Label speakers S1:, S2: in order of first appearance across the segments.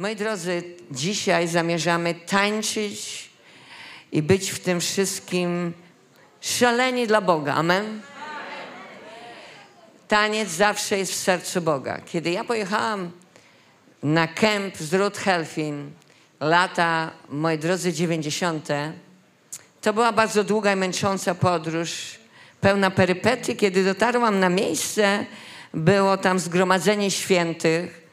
S1: Moi drodzy, dzisiaj zamierzamy tańczyć i być w tym wszystkim szaleni dla Boga. Amen? Taniec zawsze jest w sercu Boga. Kiedy ja pojechałam na kemp z Ruth Helfin, lata, moi drodzy, 90., to była bardzo długa i męcząca podróż, pełna perypetii. Kiedy dotarłam na miejsce, było tam zgromadzenie świętych,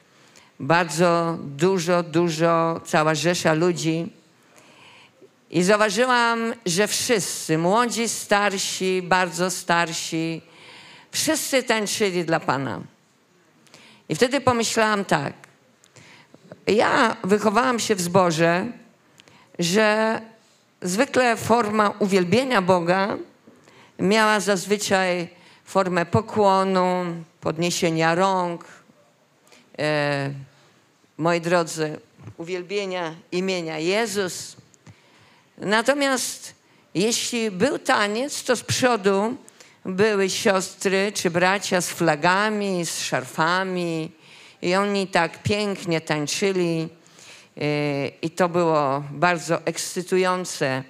S1: bardzo dużo, dużo, cała rzesza ludzi. I zauważyłam, że wszyscy, młodzi, starsi, bardzo starsi, wszyscy tańczyli dla Pana. I wtedy pomyślałam tak. Ja wychowałam się w zborze, że zwykle forma uwielbienia Boga miała zazwyczaj formę pokłonu, podniesienia rąk, e, moi drodzy, uwielbienia imienia Jezus. Natomiast jeśli był taniec, to z przodu były siostry czy bracia z flagami, z szarfami i oni tak pięknie tańczyli e, i to było bardzo ekscytujące.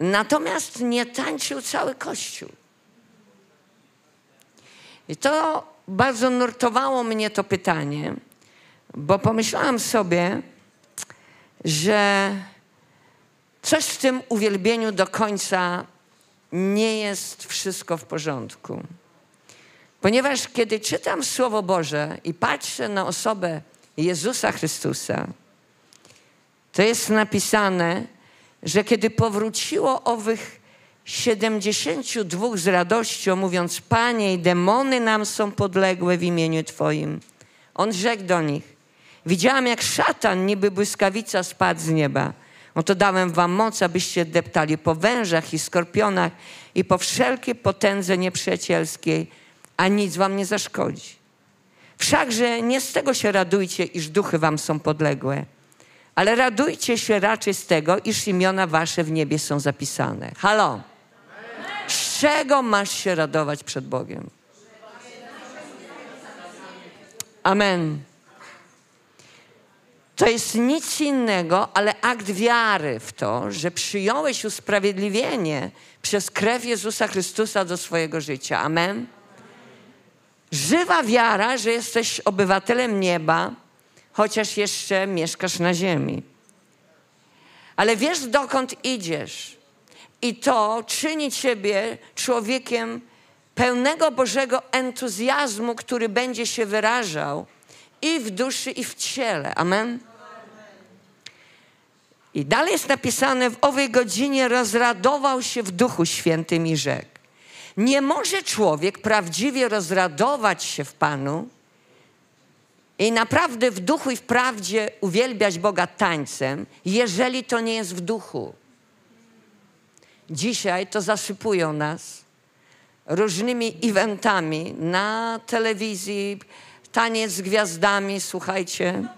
S1: Natomiast nie tańczył cały Kościół. I to bardzo nurtowało mnie to pytanie, bo pomyślałam sobie, że coś w tym uwielbieniu do końca nie jest wszystko w porządku. Ponieważ kiedy czytam Słowo Boże i patrzę na osobę Jezusa Chrystusa, to jest napisane, że kiedy powróciło owych 72 z radością, mówiąc: Panie, i demony nam są podległe w imieniu Twoim. On rzekł do nich: Widziałam, jak szatan, niby błyskawica, spadł z nieba. Oto dałem wam moc, abyście deptali po wężach i skorpionach i po wszelkiej potędze nieprzyjacielskiej, a nic wam nie zaszkodzi. Wszakże nie z tego się radujcie, iż duchy wam są podległe, ale radujcie się raczej z tego, iż imiona wasze w niebie są zapisane. Halo? Z czego masz się radować przed Bogiem? Amen. To jest nic innego, ale akt wiary w to, że przyjąłeś usprawiedliwienie przez krew Jezusa Chrystusa do swojego życia. Amen. Żywa wiara, że jesteś obywatelem nieba, chociaż jeszcze mieszkasz na ziemi. Ale wiesz, dokąd idziesz. I to czyni ciebie człowiekiem pełnego Bożego entuzjazmu, który będzie się wyrażał i w duszy, i w ciele. Amen. I dalej jest napisane, w owej godzinie rozradował się w Duchu Świętym i rzekł. Nie może człowiek prawdziwie rozradować się w Panu i naprawdę w duchu i w prawdzie uwielbiać Boga tańcem, jeżeli to nie jest w duchu. Dzisiaj to zasypują nas różnymi eventami na telewizji, taniec z gwiazdami, słuchajcie.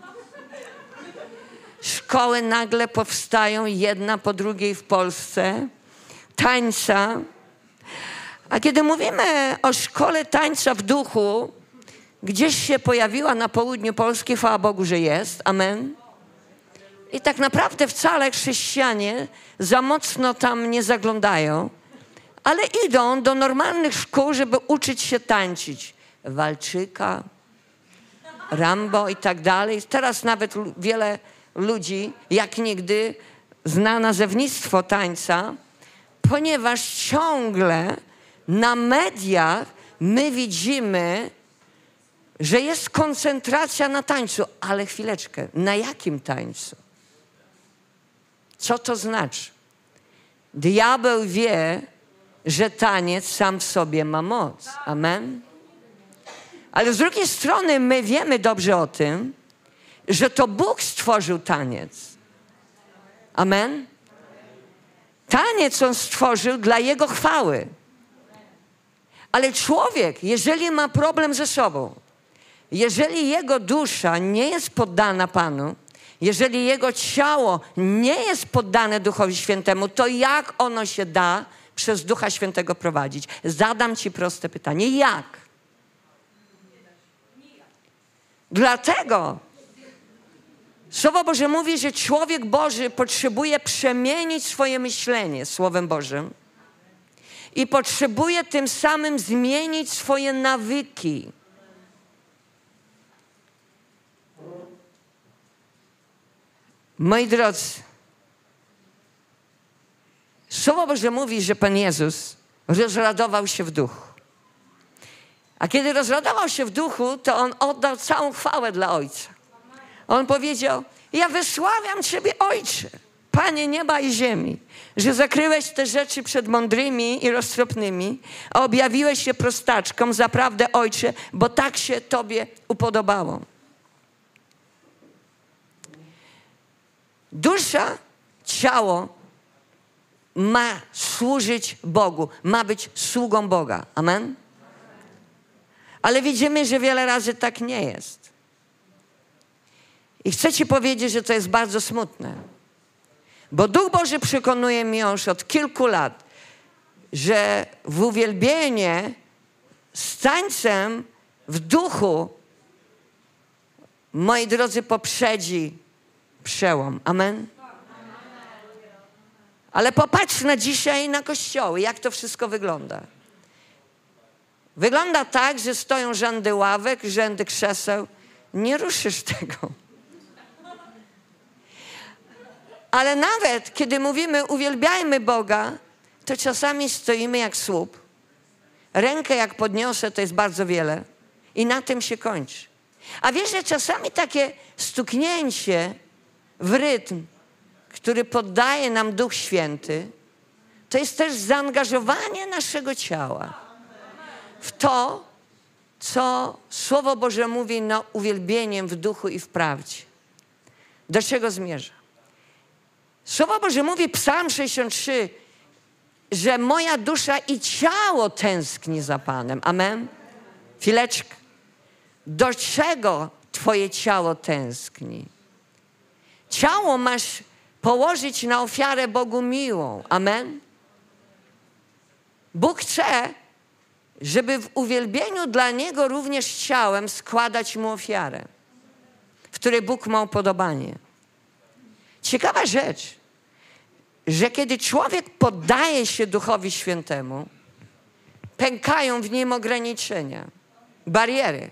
S1: Szkoły nagle powstają jedna po drugiej w Polsce, tańca. A kiedy mówimy o szkole tańca w duchu, gdzieś się pojawiła na południu Polski, chwała Bogu, że jest, amen. I tak naprawdę wcale chrześcijanie za mocno tam nie zaglądają, ale idą do normalnych szkół, żeby uczyć się tańczyć. Walczyka, Rambo i tak dalej. Teraz nawet wiele ludzi, jak nigdy, zna nazewnictwo tańca, ponieważ ciągle na mediach my widzimy, że jest koncentracja na tańcu, ale chwileczkę, na jakim tańcu? Co to znaczy? Diabeł wie, że taniec sam w sobie ma moc. Amen? Ale z drugiej strony my wiemy dobrze o tym, że to Bóg stworzył taniec. Amen? Taniec on stworzył dla Jego chwały. Ale człowiek, jeżeli ma problem ze sobą, jeżeli jego dusza nie jest poddana Panu, jeżeli jego ciało nie jest poddane Duchowi Świętemu, to jak ono się da przez Ducha Świętego prowadzić? Zadam Ci proste pytanie. Jak? Dlatego Słowo Boże mówi, że człowiek Boży potrzebuje przemienić swoje myślenie Słowem Bożym i potrzebuje tym samym zmienić swoje nawyki. Moi drodzy, Słowo Boże mówi, że Pan Jezus rozradował się w duchu. A kiedy rozradował się w duchu, to On oddał całą chwałę dla Ojca. On powiedział, ja wysławiam Ciebie, Ojcze, Panie nieba i ziemi, że zakryłeś te rzeczy przed mądrymi i roztropnymi, a objawiłeś się prostaczkom, zaprawdę, Ojcze, bo tak się Tobie upodobało. Dusza, ciało ma służyć Bogu, ma być sługą Boga. Amen? Ale widzimy, że wiele razy tak nie jest. I chcę Ci powiedzieć, że to jest bardzo smutne. Bo Duch Boży przekonuje mnie już od kilku lat, że w uwielbienie z tańcem w duchu, moi drodzy, poprzedzi przełom. Amen? Ale popatrz na dzisiaj na kościoły, jak to wszystko wygląda. Wygląda tak, że stoją rzędy ławek, rzędy krzeseł. Nie ruszysz tego. Ale nawet kiedy mówimy uwielbiajmy Boga, to czasami stoimy jak słup. Rękę jak podniosę, to jest bardzo wiele. I na tym się kończy. A wiesz, że czasami takie stuknięcie w rytm, który poddaje nam Duch Święty, to jest też zaangażowanie naszego ciała w to, co Słowo Boże mówi no, uwielbieniem w duchu i w prawdzie. Do czego zmierza? Słowo Boże mówi, Psalm 63, że moja dusza i ciało tęskni za Panem. Amen? Chwileczkę. Do czego Twoje ciało tęskni? Ciało masz położyć na ofiarę Bogu miłą. Amen? Bóg chce, żeby w uwielbieniu dla Niego również ciałem składać Mu ofiarę, w której Bóg ma upodobanie. Ciekawa rzecz, że kiedy człowiek poddaje się Duchowi Świętemu, pękają w nim ograniczenia, bariery.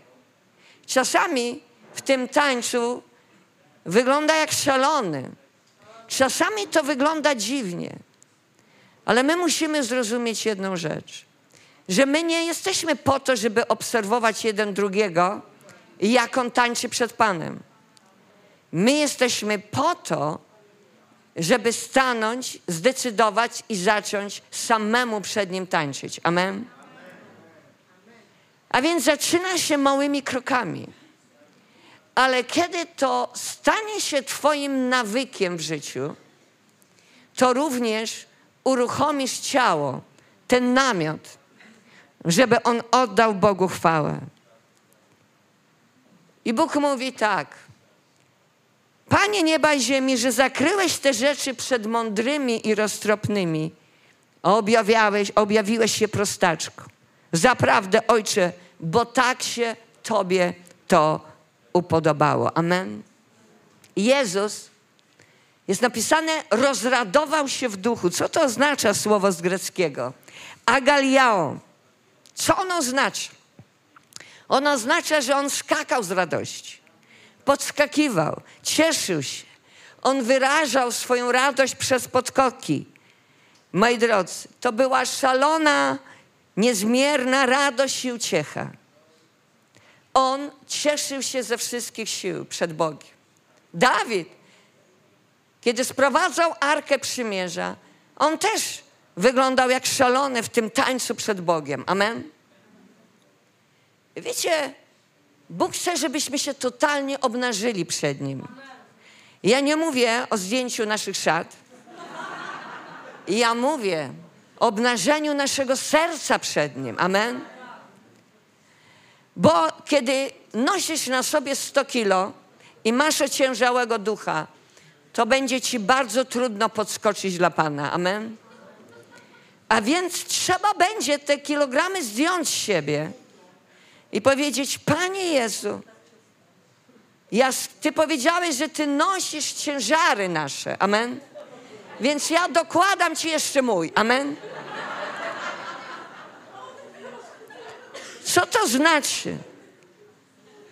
S1: Czasami w tym tańcu wygląda jak szalony. Czasami to wygląda dziwnie. Ale my musimy zrozumieć jedną rzecz. Że my nie jesteśmy po to, żeby obserwować jeden drugiego, jak on tańczy przed Panem. My jesteśmy po to, żeby stanąć, zdecydować i zacząć samemu przed Nim tańczyć. Amen? A więc zaczyna się małymi krokami. Ale kiedy to stanie się Twoim nawykiem w życiu, to również uruchomisz ciało, ten namiot, żeby on oddał Bogu chwałę. I Bóg mówi tak. Panie nieba i ziemi, że zakryłeś te rzeczy przed mądrymi i roztropnymi, objawiałeś, objawiłeś się prostaczku. Zaprawdę, Ojcze, bo tak się Tobie to upodobało. Amen. Jezus, jest napisane, rozradował się w duchu. Co to oznacza słowo z greckiego? Agaliao. Co ono oznacza? Ono oznacza, że on skakał z radości, podskakiwał, cieszył się. On wyrażał swoją radość przez podkoki. Moi drodzy, to była szalona, niezmierna radość i uciecha. On cieszył się ze wszystkich sił przed Bogiem. Dawid, kiedy sprowadzał Arkę Przymierza, on też wyglądał jak szalony w tym tańcu przed Bogiem. Amen? Wiecie, Bóg chce, żebyśmy się totalnie obnażyli przed Nim. Ja nie mówię o zdjęciu naszych szat. Ja mówię o obnażeniu naszego serca przed Nim. Amen? Bo kiedy nosisz na sobie 100 kilo i masz ociężałego ducha, to będzie ci bardzo trudno podskoczyć dla Pana. Amen? A więc trzeba będzie te kilogramy zdjąć z siebie i powiedzieć: Panie Jezu, Ja, ty powiedziałeś, że ty nosisz ciężary nasze. Amen. Więc ja dokładam ci jeszcze mój. Amen. Co to znaczy?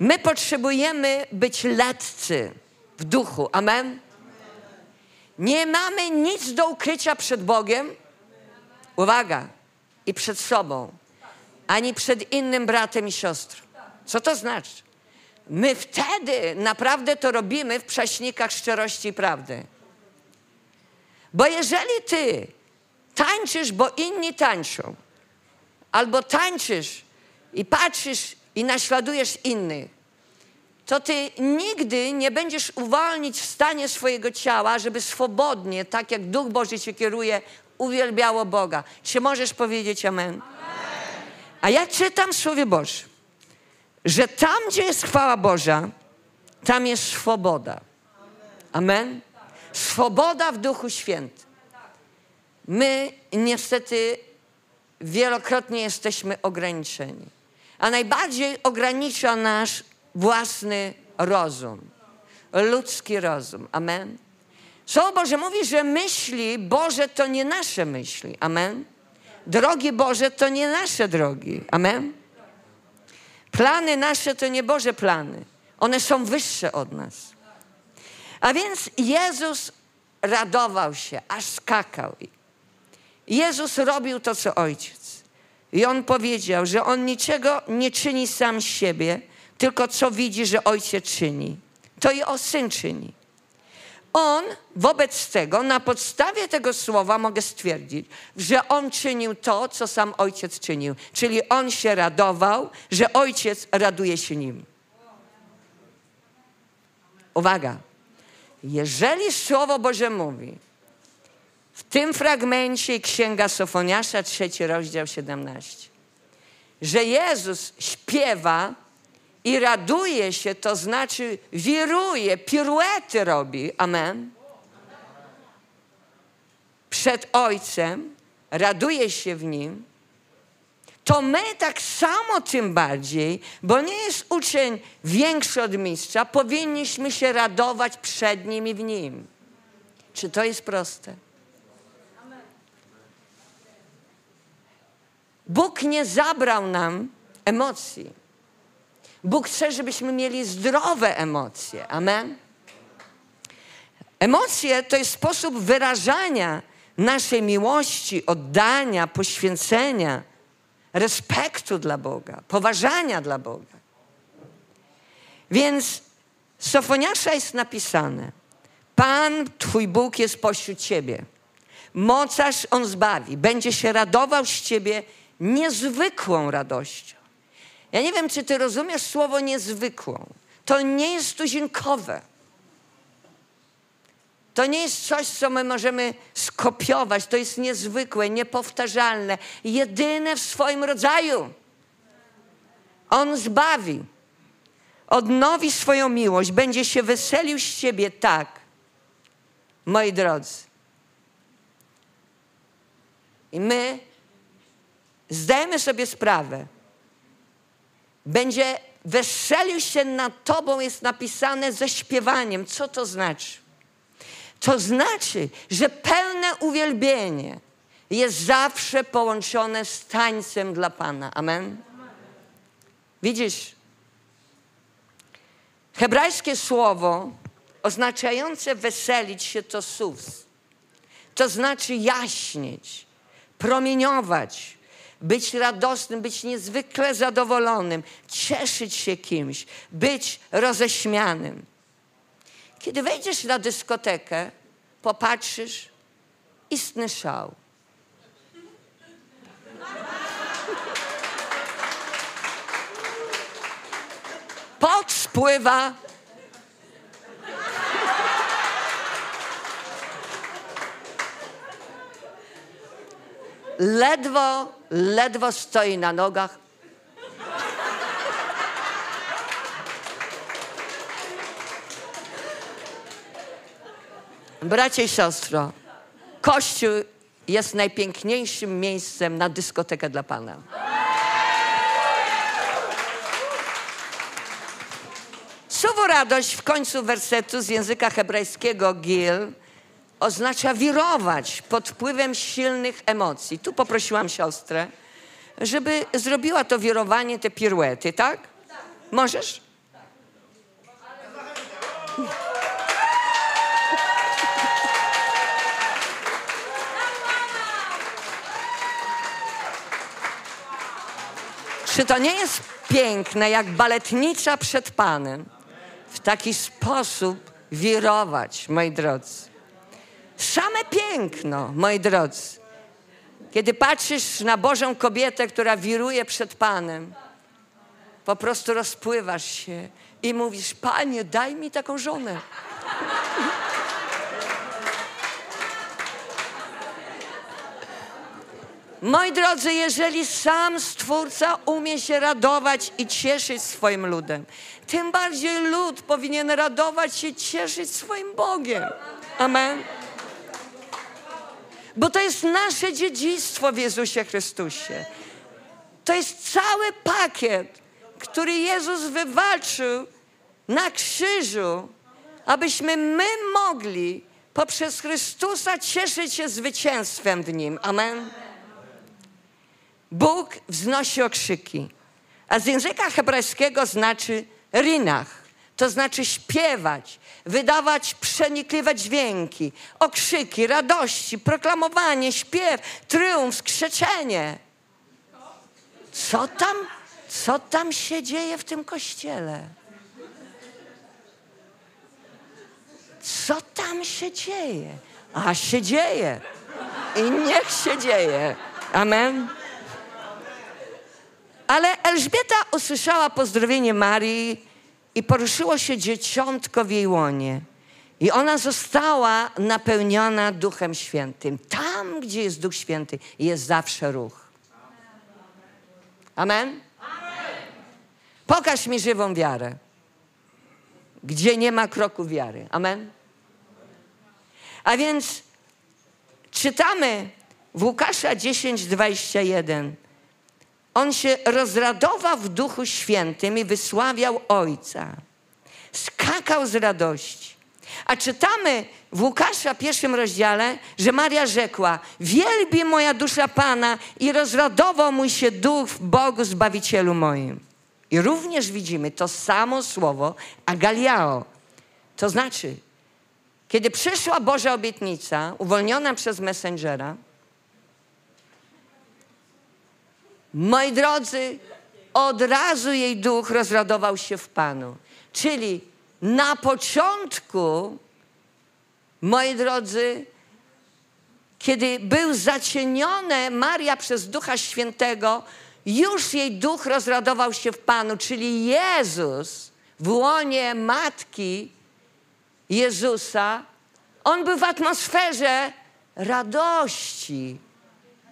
S1: My potrzebujemy być letcy w duchu. Amen. Nie mamy nic do ukrycia przed Bogiem. Uwaga. I przed sobą. Ani przed innym bratem i siostrą. Co to znaczy? My wtedy naprawdę to robimy w prześnikach szczerości i prawdy. Bo jeżeli ty tańczysz, bo inni tańczą, albo tańczysz i patrzysz i naśladujesz innych, to ty nigdy nie będziesz uwolnić w stanie swojego ciała, żeby swobodnie, tak jak Duch Boży cię kieruje, uwielbiało Boga. Czy możesz powiedzieć amen? amen. A ja czytam w Słowie Bożym, że tam, gdzie jest chwała Boża, tam jest swoboda. Amen? Swoboda w Duchu Świętym. My niestety wielokrotnie jesteśmy ograniczeni. A najbardziej ogranicza nasz własny rozum, ludzki rozum. Amen. Słowo Boże mówi, że myśli Boże to nie nasze myśli. Amen. Drogi Boże to nie nasze drogi. Amen. Plany nasze to nie Boże plany. One są wyższe od nas. A więc Jezus radował się, aż skakał. Jezus robił to, co Ojciec. I On powiedział, że On niczego nie czyni sam z siebie, tylko co widzi, że Ojciec czyni. To i o Syn czyni. On wobec tego, na podstawie tego słowa mogę stwierdzić, że on czynił to, co sam ojciec czynił. Czyli on się radował, że ojciec raduje się nim. Uwaga. Jeżeli Słowo Boże mówi, w tym fragmencie Księga Sofoniasza, trzeci rozdział 17, że Jezus śpiewa i raduje się, to znaczy wiruje, piruety robi. Amen. Przed Ojcem, raduje się w Nim, to my tak samo tym bardziej, bo nie jest uczeń większy od mistrza, powinniśmy się radować przed Nim i w Nim. Czy to jest proste? Bóg nie zabrał nam emocji. Bóg chce, żebyśmy mieli zdrowe emocje. Amen. Emocje to jest sposób wyrażania naszej miłości, oddania, poświęcenia, respektu dla Boga, poważania dla Boga. Więc z Sofoniasza jest napisane: Pan, Twój Bóg jest pośród Ciebie. Mocarz On zbawi. Będzie się radował z Ciebie niezwykłą radością. Ja nie wiem, czy ty rozumiesz słowo niezwykłą. To nie jest tuzinkowe. To nie jest coś, co my możemy skopiować. To jest niezwykłe, niepowtarzalne, jedyne w swoim rodzaju. On zbawi, odnowi swoją miłość, będzie się weselił z ciebie tak, moi drodzy. I my zdajemy sobie sprawę, będzie weselił się nad tobą, jest napisane ze śpiewaniem. Co to znaczy? To znaczy, że pełne uwielbienie jest zawsze połączone z tańcem dla Pana. Amen? Widzisz, hebrajskie słowo oznaczające weselić się to sus. To znaczy jaśnieć, promieniować, być radosnym, być niezwykle zadowolonym, cieszyć się kimś, być roześmianym. Kiedy wejdziesz na dyskotekę, popatrzysz, istny szał. Pot spływa. Ledwo ledwo stoi na nogach. Bracie i siostro, Kościół jest najpiękniejszym miejscem na dyskotekę dla Pana. Słowo radość w końcu wersetu z języka hebrajskiego gil oznacza wirować pod wpływem silnych emocji. Tu poprosiłam siostrę, żeby zrobiła to wirowanie, te piruety, tak? Możesz? Czy to nie jest piękne, jak baletnicza przed Panem? W taki sposób wirować, moi drodzy. Same piękno, moi drodzy. Kiedy patrzysz na Bożą kobietę, która wiruje przed Panem, po prostu rozpływasz się i mówisz: Panie, daj mi taką żonę. Moi drodzy, jeżeli sam Stwórca umie się radować i cieszyć swoim ludem, tym bardziej lud powinien radować się, cieszyć swoim Bogiem. Amen. Bo to jest nasze dziedzictwo w Jezusie Chrystusie. To jest cały pakiet, który Jezus wywalczył na krzyżu, abyśmy my mogli poprzez Chrystusa cieszyć się zwycięstwem w Nim. Amen. Bóg wznosi okrzyki, a z języka hebrajskiego znaczy rinach, to znaczy śpiewać, wydawać przenikliwe dźwięki, okrzyki, radości, proklamowanie, śpiew, triumf, skrzeczenie. Co tam, co tam się dzieje w tym kościele? Co tam się dzieje? A się dzieje. I niech się dzieje. Amen. Ale Elżbieta usłyszała pozdrowienie Marii i poruszyło się dzieciątko w jej łonie. I ona została napełniona Duchem Świętym. Tam, gdzie jest Duch Święty, jest zawsze ruch. Amen? Pokaż mi żywą wiarę, gdzie nie ma kroku wiary. Amen? A więc czytamy w Łukasza 10, 21. On się rozradował w Duchu Świętym i wysławiał Ojca. Skakał z radości. A czytamy w Łukasza pierwszym rozdziale, że Maria rzekła: Wielbi moja dusza Pana i rozradował mój się duch w Bogu Zbawicielu moim. I również widzimy to samo słowo agaliao. To znaczy, kiedy przyszła Boża obietnica, uwolniona przez Messengera, moi drodzy, od razu jej duch rozradował się w Panu. Czyli na początku, moi drodzy, kiedy był zacienione Maria przez Ducha Świętego, już jej duch rozradował się w Panu, czyli Jezus w łonie matki Jezusa, on był w atmosferze radości.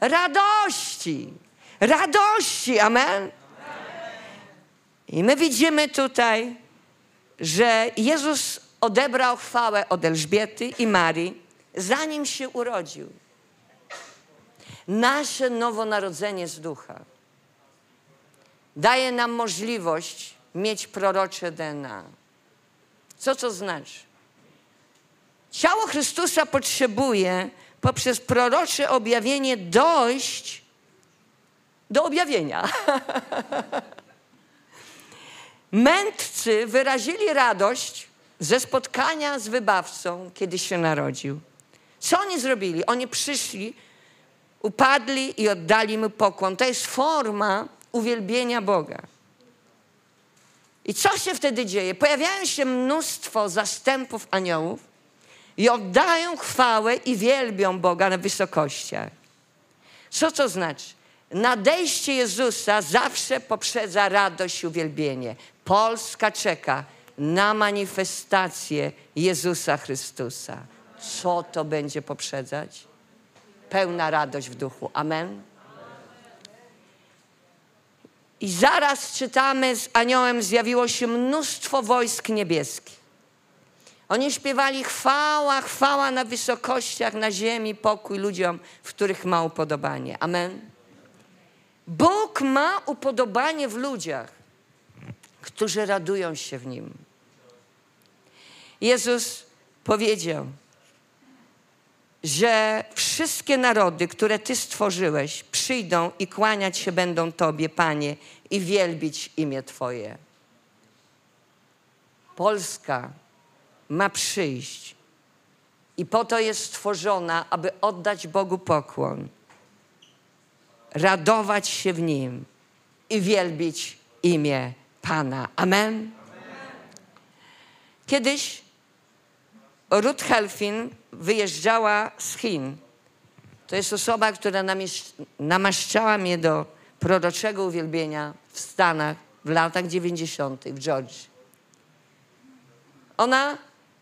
S1: Radości. Radości. Amen. I my widzimy tutaj, że Jezus odebrał chwałę od Elżbiety i Marii, zanim się urodził. Nasze nowonarodzenie z ducha daje nam możliwość mieć prorocze DNA. Co to znaczy? Ciało Chrystusa potrzebuje poprzez prorocze objawienie dojść do objawienia. Mędrcy wyrazili radość ze spotkania z wybawcą, kiedy się narodził. Co oni zrobili? Oni przyszli, upadli i oddali mu pokłon. To jest forma uwielbienia Boga. I co się wtedy dzieje? Pojawiają się mnóstwo zastępów aniołów i oddają chwałę i wielbią Boga na wysokościach. Co to znaczy? Nadejście Jezusa zawsze poprzedza radość i uwielbienie. Polska czeka na manifestację Jezusa Chrystusa. Co to będzie poprzedzać? Pełna radość w duchu. Amen. I zaraz czytamy, z aniołem zjawiło się mnóstwo wojsk niebieskich. Oni śpiewali chwała, chwała na wysokościach, na ziemi, pokój ludziom, w których ma upodobanie. Amen. Bóg ma upodobanie w ludziach, którzy radują się w Nim. Jezus powiedział, że wszystkie narody, które Ty stworzyłeś, przyjdą i kłaniać się będą Tobie, Panie, i wielbić imię Twoje. Polska ma przyjść i po to jest stworzona, aby oddać Bogu pokłon, radować się w Nim i wielbić imię Pana. Amen. Kiedyś Ruth Helfin wyjeżdżała z Chin. To jest osoba, która namaszczała mnie do proroczego uwielbienia w Stanach w latach 90. w Georgii. Ona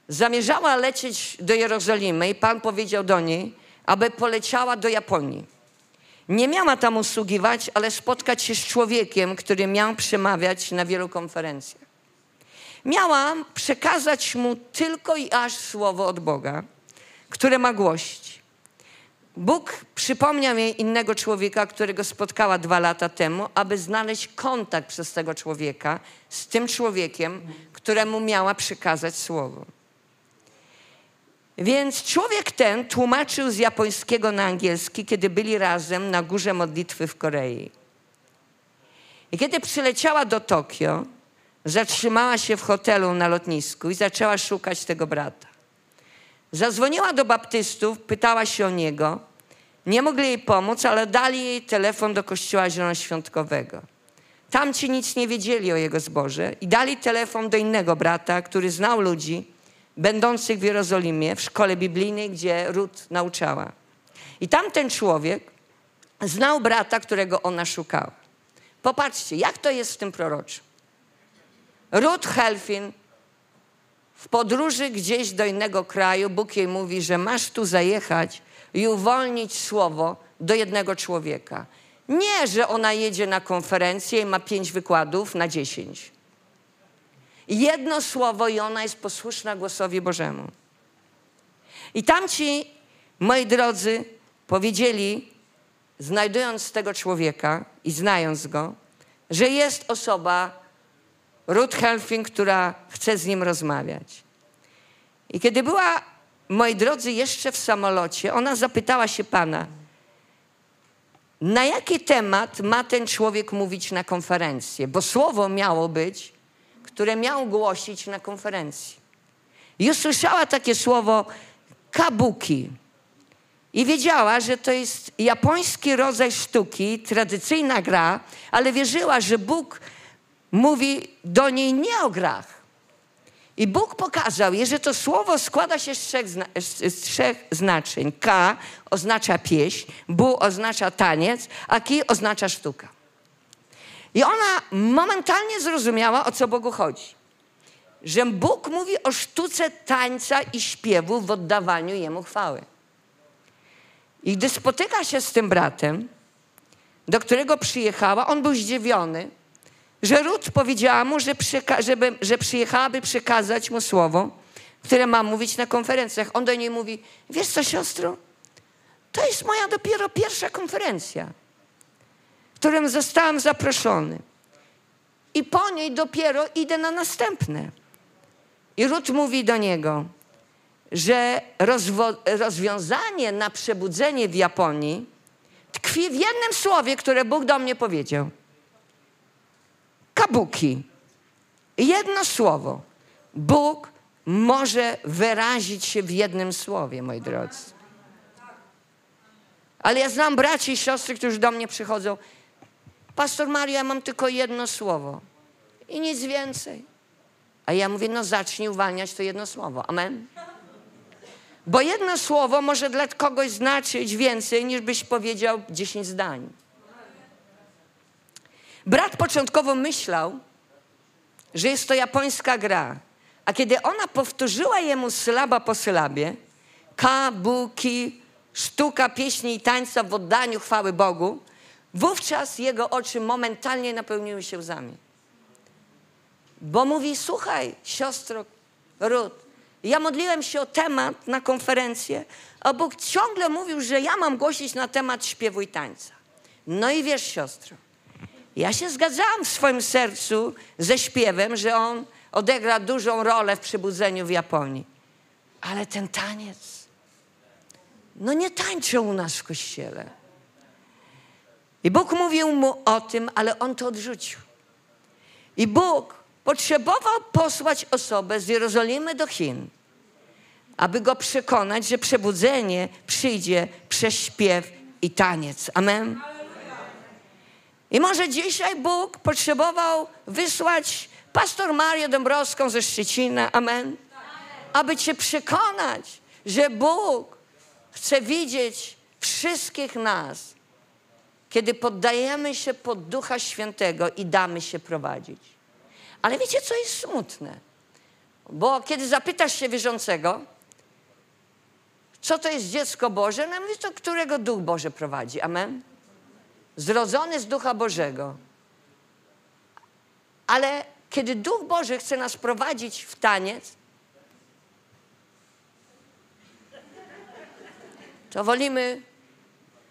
S1: zamierzała lecieć do Jerozolimy i Pan powiedział do niej, aby poleciała do Japonii. Nie miała tam usługiwać, ale spotkać się z człowiekiem, który miał przemawiać na wielu konferencjach. Miałam przekazać mu tylko i aż słowo od Boga, które ma głosić. Bóg przypomniał jej innego człowieka, którego spotkała dwa lata temu, aby znaleźć kontakt przez tego człowieka z tym człowiekiem, któremu miała przekazać słowo. Więc człowiek ten tłumaczył z japońskiego na angielski, kiedy byli razem na górze modlitwy w Korei. I kiedy przyleciała do Tokio, zatrzymała się w hotelu na lotnisku i zaczęła szukać tego brata. Zadzwoniła do baptystów, pytała się o niego. Nie mogli jej pomóc, ale dali jej telefon do kościoła zielonoświątkowego. Tam ci nic nie wiedzieli o jego zborze i dali telefon do innego brata, który znał ludzi będących w Jerozolimie, w szkole biblijnej, gdzie Rut nauczała. I tamten człowiek znał brata, którego ona szukała. Popatrzcie, jak to jest w tym proroczym. Ruth Helfin w podróży gdzieś do innego kraju, Bóg jej mówi, że masz tu zajechać i uwolnić słowo do jednego człowieka. Nie, że ona jedzie na konferencję i ma pięć wykładów na dziesięć. Jedno słowo i ona jest posłuszna głosowi Bożemu. I tamci, moi drodzy, powiedzieli, znajdując tego człowieka i znając go, że jest osoba, Ruth Helfing, która chce z nim rozmawiać. I kiedy była, moi drodzy, jeszcze w samolocie, ona zapytała się pana, na jaki temat ma ten człowiek mówić na konferencję? Bo słowo miało być, które miał głosić na konferencji. I usłyszała takie słowo kabuki. I wiedziała, że to jest japoński rodzaj sztuki, tradycyjna gra, ale wierzyła, że Bóg mówi do niej nie o grach. I Bóg pokazał jej, że to słowo składa się z trzech, zna z trzech znaczeń. K oznacza pieśń, Bu oznacza taniec, a Ki oznacza sztuka. I ona momentalnie zrozumiała, o co Bogu chodzi. Że Bóg mówi o sztuce tańca i śpiewu w oddawaniu Jemu chwały. I gdy spotyka się z tym bratem, do którego przyjechała, on był zdziwiony, że Ruth powiedziała mu, że, żeby, że przyjechałaby przekazać mu słowo, które ma mówić na konferencjach. On do niej mówi, wiesz co siostro, to jest moja dopiero pierwsza konferencja, którym zostałam zaproszony. I po niej dopiero idę na następne. I Ruth mówi do niego, że rozwiązanie na przebudzenie w Japonii tkwi w jednym słowie, które Bóg do mnie powiedział – kabuki. Jedno słowo. Bóg może wyrazić się w jednym słowie, moi drodzy. Ale ja znam braci i siostry, którzy do mnie przychodzą. Pastor Mario, ja mam tylko jedno słowo i nic więcej. A ja mówię, no zacznij uwalniać to jedno słowo. Amen. Bo jedno słowo może dla kogoś znaczyć więcej, niż byś powiedział dziesięć zdań. Brat początkowo myślał, że jest to japońska gra. A kiedy ona powtórzyła jemu sylaba po sylabie, kabuki, sztuka pieśni i tańca w oddaniu chwały Bogu, wówczas jego oczy momentalnie napełniły się łzami. Bo mówi, słuchaj, siostro Ruth, ja modliłem się o temat na konferencję, a Bóg ciągle mówił, że ja mam głosić na temat śpiewu i tańca. No i wiesz, siostro, ja się zgadzałam w swoim sercu ze śpiewem, że on odegra dużą rolę w przebudzeniu w Japonii. Ale ten taniec, no nie tańczą u nas w kościele. I Bóg mówił mu o tym, ale on to odrzucił. I Bóg potrzebował posłać osobę z Jerozolimy do Chin, aby go przekonać, że przebudzenie przyjdzie przez śpiew i taniec. Amen. I może dzisiaj Bóg potrzebował wysłać pastor Marię Dąbrowską ze Szczecina. Amen. Aby cię przekonać, że Bóg chce widzieć wszystkich nas, kiedy poddajemy się pod Ducha Świętego i damy się prowadzić. Ale wiecie, co jest smutne? Bo kiedy zapytasz się wierzącego, co to jest dziecko Boże, no mówi to, którego Duch Boże prowadzi. Amen? Zrodzony z Ducha Bożego. Ale kiedy Duch Boży chce nas prowadzić w taniec, to wolimy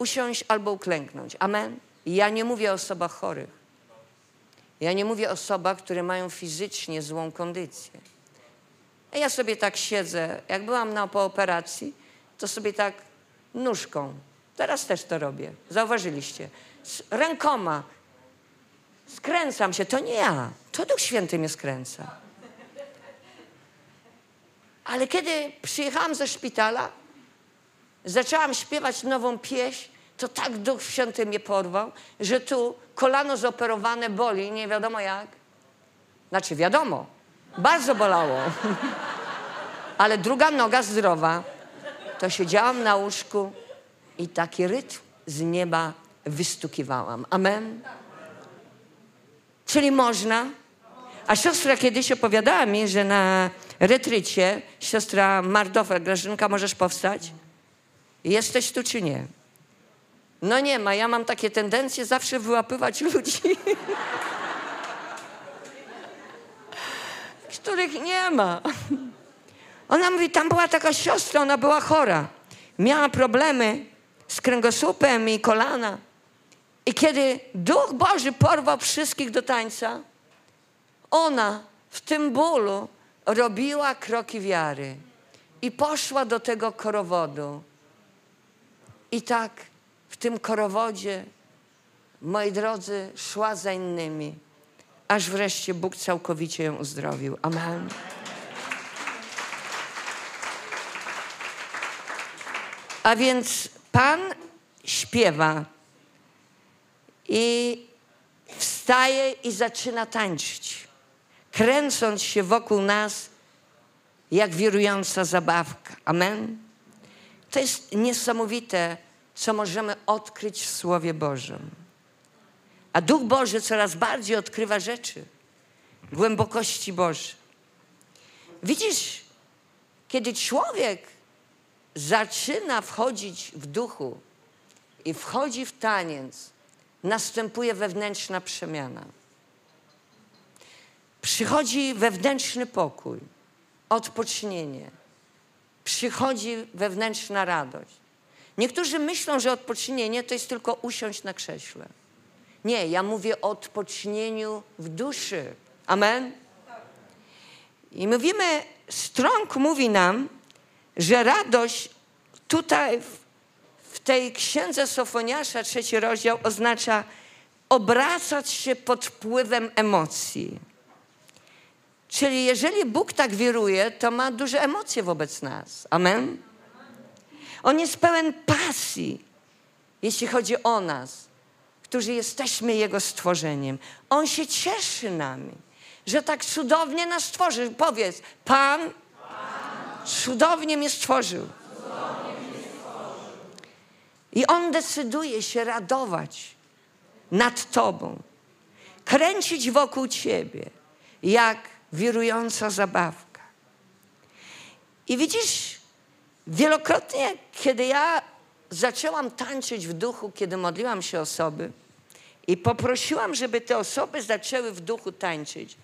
S1: usiąść albo uklęknąć. Amen? Ja nie mówię o osobach chorych. Ja nie mówię o osobach, które mają fizycznie złą kondycję. Ja sobie tak siedzę. Jak byłam na, po operacji, to sobie tak nóżką. Teraz też to robię. Zauważyliście. Z rękoma. Skręcam się. To nie ja. To Duch Święty mnie skręca. Ale kiedy przyjechałam ze szpitala, zaczęłam śpiewać nową pieśń, to tak Duch Święty mnie porwał, że tu kolano zoperowane boli, nie wiadomo jak. Znaczy wiadomo, bardzo bolało. Ale druga noga zdrowa, to siedziałam na łóżku i taki rytm z nieba wystukiwałam. Amen. Czyli można. A siostra kiedyś opowiadała mi, że na retrycie siostra Mardofer, Grażynka, możesz powstać? Jesteś tu czy nie? No nie ma, ja mam takie tendencje zawsze wyłapywać ludzi, których nie ma. Ona mówi, tam była taka siostra, ona była chora. Miała problemy z kręgosłupem i kolana. I kiedy Duch Boży porwał wszystkich do tańca, ona w tym bólu robiła kroki wiary i poszła do tego korowodu. I tak w tym korowodzie, moi drodzy, szła za innymi, aż wreszcie Bóg całkowicie ją uzdrowił. Amen. A więc Pan śpiewa i wstaje i zaczyna tańczyć, kręcąc się wokół nas jak wirująca zabawka. Amen. To jest niesamowite, co możemy odkryć w Słowie Bożym. A Duch Boży coraz bardziej odkrywa rzeczy, głębokości Boże. Widzisz, kiedy człowiek zaczyna wchodzić w duchu i wchodzi w taniec, następuje wewnętrzna przemiana. Przychodzi wewnętrzny pokój, odpocznienie. Przychodzi wewnętrzna radość. Niektórzy myślą, że odpocznienie to jest tylko usiąść na krześle. Nie, ja mówię o odpocznieniu w duszy. Amen? I mówimy, Strong mówi nam, że radość tutaj w, w tej księdze Sofoniasza, trzeci rozdział, oznacza obracać się pod wpływem emocji. Czyli jeżeli Bóg tak wiruje, to ma duże emocje wobec nas. Amen? On jest pełen pasji, jeśli chodzi o nas, którzy jesteśmy Jego stworzeniem. On się cieszy nami, że tak cudownie nas stworzył. Powiedz, Pan, Pan. cudownie mnie stworzył. I On decyduje się radować nad Tobą, kręcić wokół Ciebie, jak wirująca zabawka. I widzisz, wielokrotnie, kiedy ja zaczęłam tańczyć w duchu, kiedy modliłam się osoby i poprosiłam, żeby te osoby zaczęły w duchu tańczyć,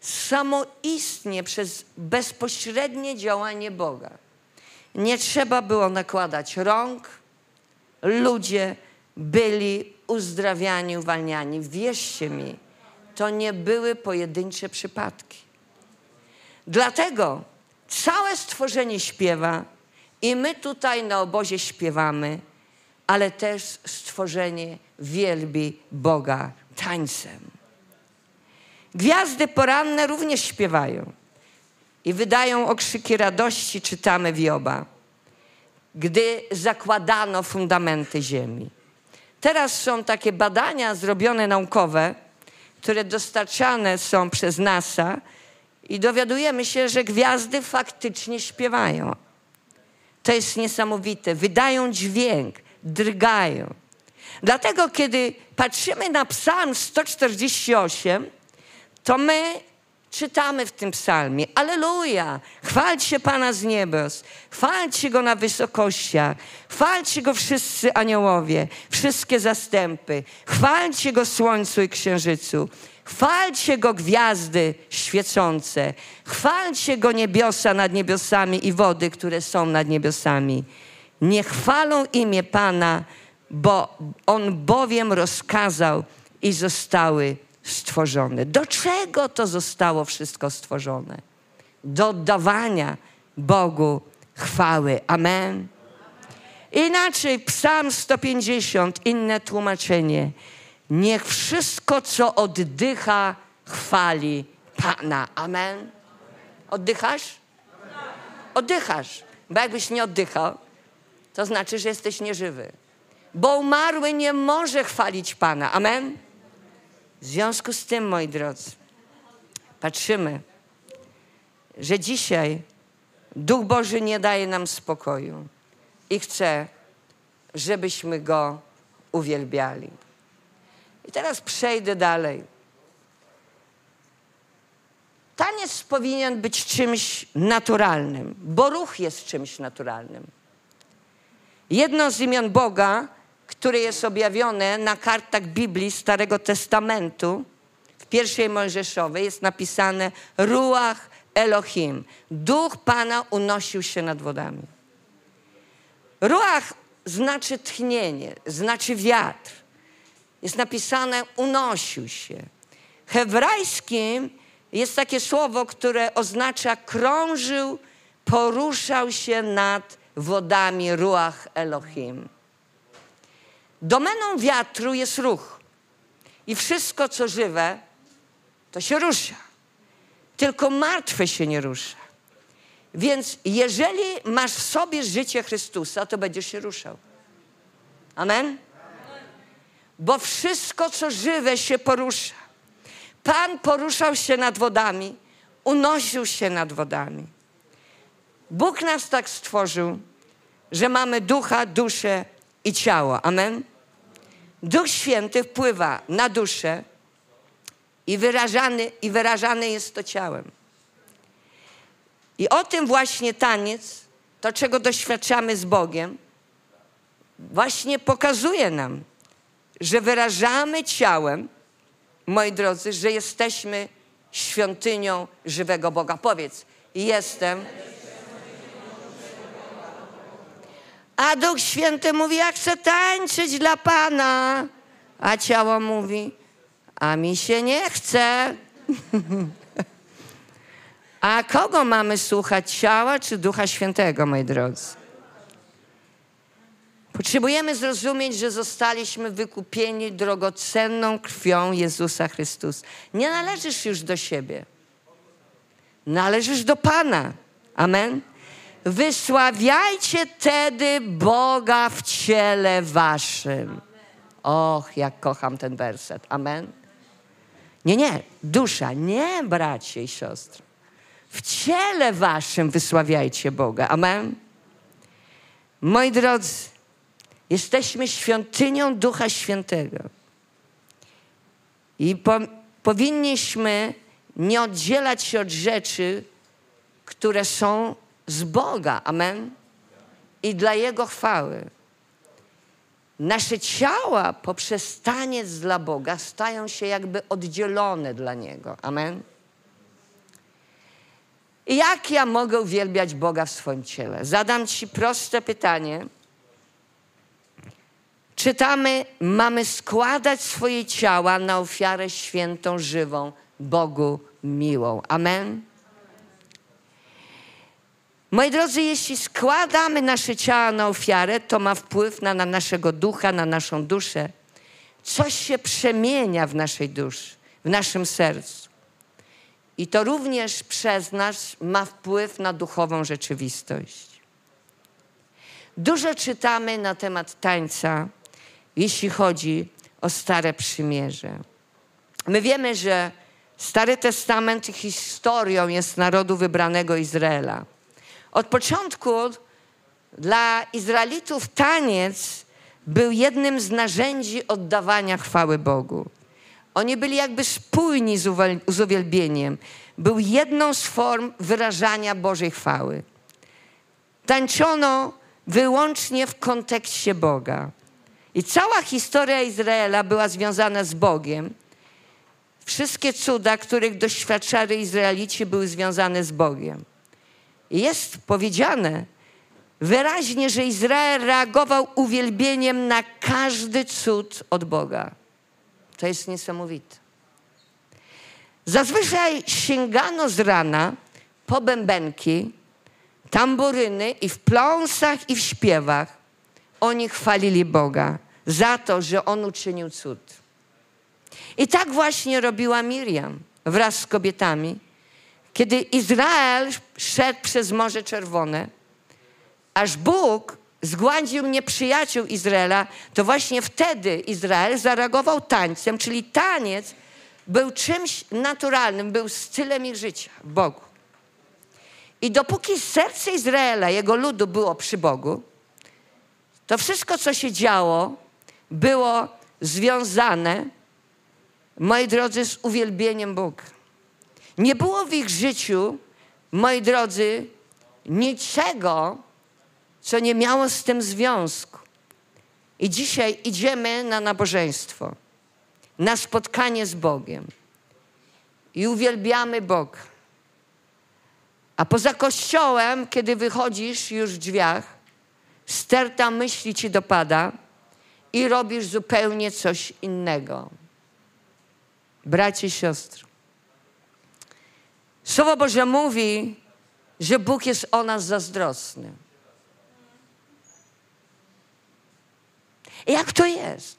S1: samoistnie przez bezpośrednie działanie Boga. Nie trzeba było nakładać rąk, ludzie byli uzdrawiani, uwalniani. Wierzcie mi, to nie były pojedyncze przypadki. Dlatego całe stworzenie śpiewa i my tutaj na obozie śpiewamy, ale też stworzenie wielbi Boga tańcem. Gwiazdy poranne również śpiewają i wydają okrzyki radości, czytamy w Joba, gdy zakładano fundamenty ziemi. Teraz są takie badania zrobione naukowe, które dostarczane są przez NASA i dowiadujemy się, że gwiazdy faktycznie śpiewają. To jest niesamowite. Wydają dźwięk, drgają. Dlatego, kiedy patrzymy na Psalm 148, to my czytamy w tym psalmie. Aleluja! Chwalcie Pana z niebos, chwalcie Go na wysokościach, chwalcie Go wszyscy aniołowie, wszystkie zastępy, chwalcie Go słońcu i księżycu, chwalcie Go gwiazdy świecące, chwalcie Go niebiosa nad niebiosami i wody, które są nad niebiosami. Nie chwalą imię Pana, bo On bowiem rozkazał i zostały stworzone. Do czego to zostało wszystko stworzone? Do oddawania Bogu chwały. Amen. Inaczej, Psalm 150, inne tłumaczenie. Niech wszystko, co oddycha, chwali Pana. Amen. Oddychasz? Oddychasz. Bo jakbyś nie oddychał, to znaczy, że jesteś nieżywy. Bo umarły nie może chwalić Pana. Amen. W związku z tym, moi drodzy, patrzymy, że dzisiaj Duch Boży nie daje nam spokoju i chce, żebyśmy Go uwielbiali. I teraz przejdę dalej. Taniec powinien być czymś naturalnym, bo ruch jest czymś naturalnym. Jedno z imion Boga które jest objawione na kartach Biblii Starego Testamentu, w pierwszej Mojżeszowej jest napisane Ruach Elohim. Duch Pana unosił się nad wodami. Ruach znaczy tchnienie, znaczy wiatr. Jest napisane unosił się. Hebrajskim jest takie słowo, które oznacza krążył, poruszał się nad wodami Ruach Elohim. Domeną wiatru jest ruch. I wszystko, co żywe, to się rusza. Tylko martwe się nie rusza. Więc jeżeli masz w sobie życie Chrystusa, to będziesz się ruszał. Amen? Bo wszystko, co żywe, się porusza. Pan poruszał się nad wodami, unosił się nad wodami. Bóg nas tak stworzył, że mamy ducha, duszę i ciało. Amen? Duch Święty wpływa na duszę i wyrażany, i wyrażany jest to ciałem. I o tym właśnie taniec, to czego doświadczamy z Bogiem, właśnie pokazuje nam, że wyrażamy ciałem, moi drodzy, że jesteśmy świątynią żywego Boga. Powiedz, jestem A Duch Święty mówi, ja chcę tańczyć dla Pana. A ciało mówi, a mi się nie chce. a kogo mamy słuchać, ciała czy Ducha Świętego, moi drodzy? Potrzebujemy zrozumieć, że zostaliśmy wykupieni drogocenną krwią Jezusa Chrystusa. Nie należysz już do siebie. Należysz do Pana. Amen. Wysławiajcie tedy Boga w ciele waszym. Och, jak kocham ten werset. Amen. Nie, nie, dusza, nie, bracie i siostry. W ciele waszym wysławiajcie Boga. Amen. Moi drodzy, jesteśmy świątynią Ducha Świętego. I po, powinniśmy nie oddzielać się od rzeczy, które są z Boga. Amen. I dla Jego chwały. Nasze ciała poprzez taniec dla Boga stają się jakby oddzielone dla Niego. Amen. Jak ja mogę uwielbiać Boga w swoim ciele? Zadam Ci proste pytanie. Czytamy, mamy składać swoje ciała na ofiarę świętą, żywą, Bogu miłą. Amen. Moi drodzy, jeśli składamy nasze ciała na ofiarę, to ma wpływ na, na naszego ducha, na naszą duszę. Coś się przemienia w naszej duszy, w naszym sercu. I to również przez nas ma wpływ na duchową rzeczywistość. Dużo czytamy na temat tańca, jeśli chodzi o Stare Przymierze. My wiemy, że Stary Testament historią jest narodu wybranego Izraela. Od początku dla Izraelitów taniec był jednym z narzędzi oddawania chwały Bogu. Oni byli jakby spójni z uwielbieniem. Był jedną z form wyrażania Bożej chwały. Tańczono wyłącznie w kontekście Boga. I cała historia Izraela była związana z Bogiem. Wszystkie cuda, których doświadczali Izraelici, były związane z Bogiem. I jest powiedziane wyraźnie, że Izrael reagował uwielbieniem na każdy cud od Boga. To jest niesamowite. Zazwyczaj sięgano z rana po bębenki, tamburyny i w pląsach i w śpiewach oni chwalili Boga za to, że On uczynił cud. I tak właśnie robiła Miriam wraz z kobietami. Kiedy Izrael szedł przez Morze Czerwone, aż Bóg zgładził nieprzyjaciół Izraela, to właśnie wtedy Izrael zareagował tańcem, czyli taniec był czymś naturalnym, był stylem ich życia Bogu. I dopóki serce Izraela, jego ludu było przy Bogu, to wszystko, co się działo, było związane, moi drodzy, z uwielbieniem Boga. Nie było w ich życiu, moi drodzy, niczego, co nie miało z tym związku. I dzisiaj idziemy na nabożeństwo, na spotkanie z Bogiem i uwielbiamy Boga. A poza kościołem, kiedy wychodzisz już w drzwiach, sterta myśli ci dopada i robisz zupełnie coś innego. Bracie i siostry, Słowo Boże mówi, że Bóg jest o nas zazdrosny. Jak to jest?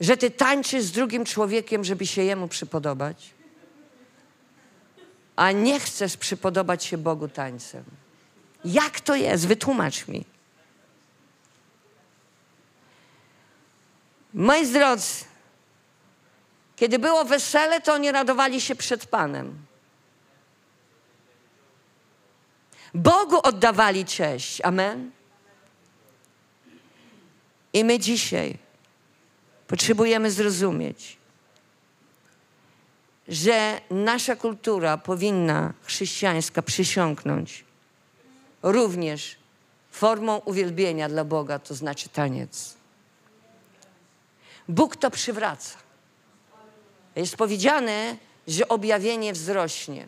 S1: Że ty tańczysz z drugim człowiekiem, żeby się jemu przypodobać, a nie chcesz przypodobać się Bogu tańcem. Jak to jest? Wytłumacz mi. Moi drodzy, kiedy było wesele, to oni radowali się przed Panem. Bogu oddawali cześć. Amen. I my dzisiaj potrzebujemy zrozumieć, że nasza kultura powinna chrześcijańska przysiągnąć również formą uwielbienia dla Boga, to znaczy taniec. Bóg to przywraca. Jest powiedziane, że objawienie wzrośnie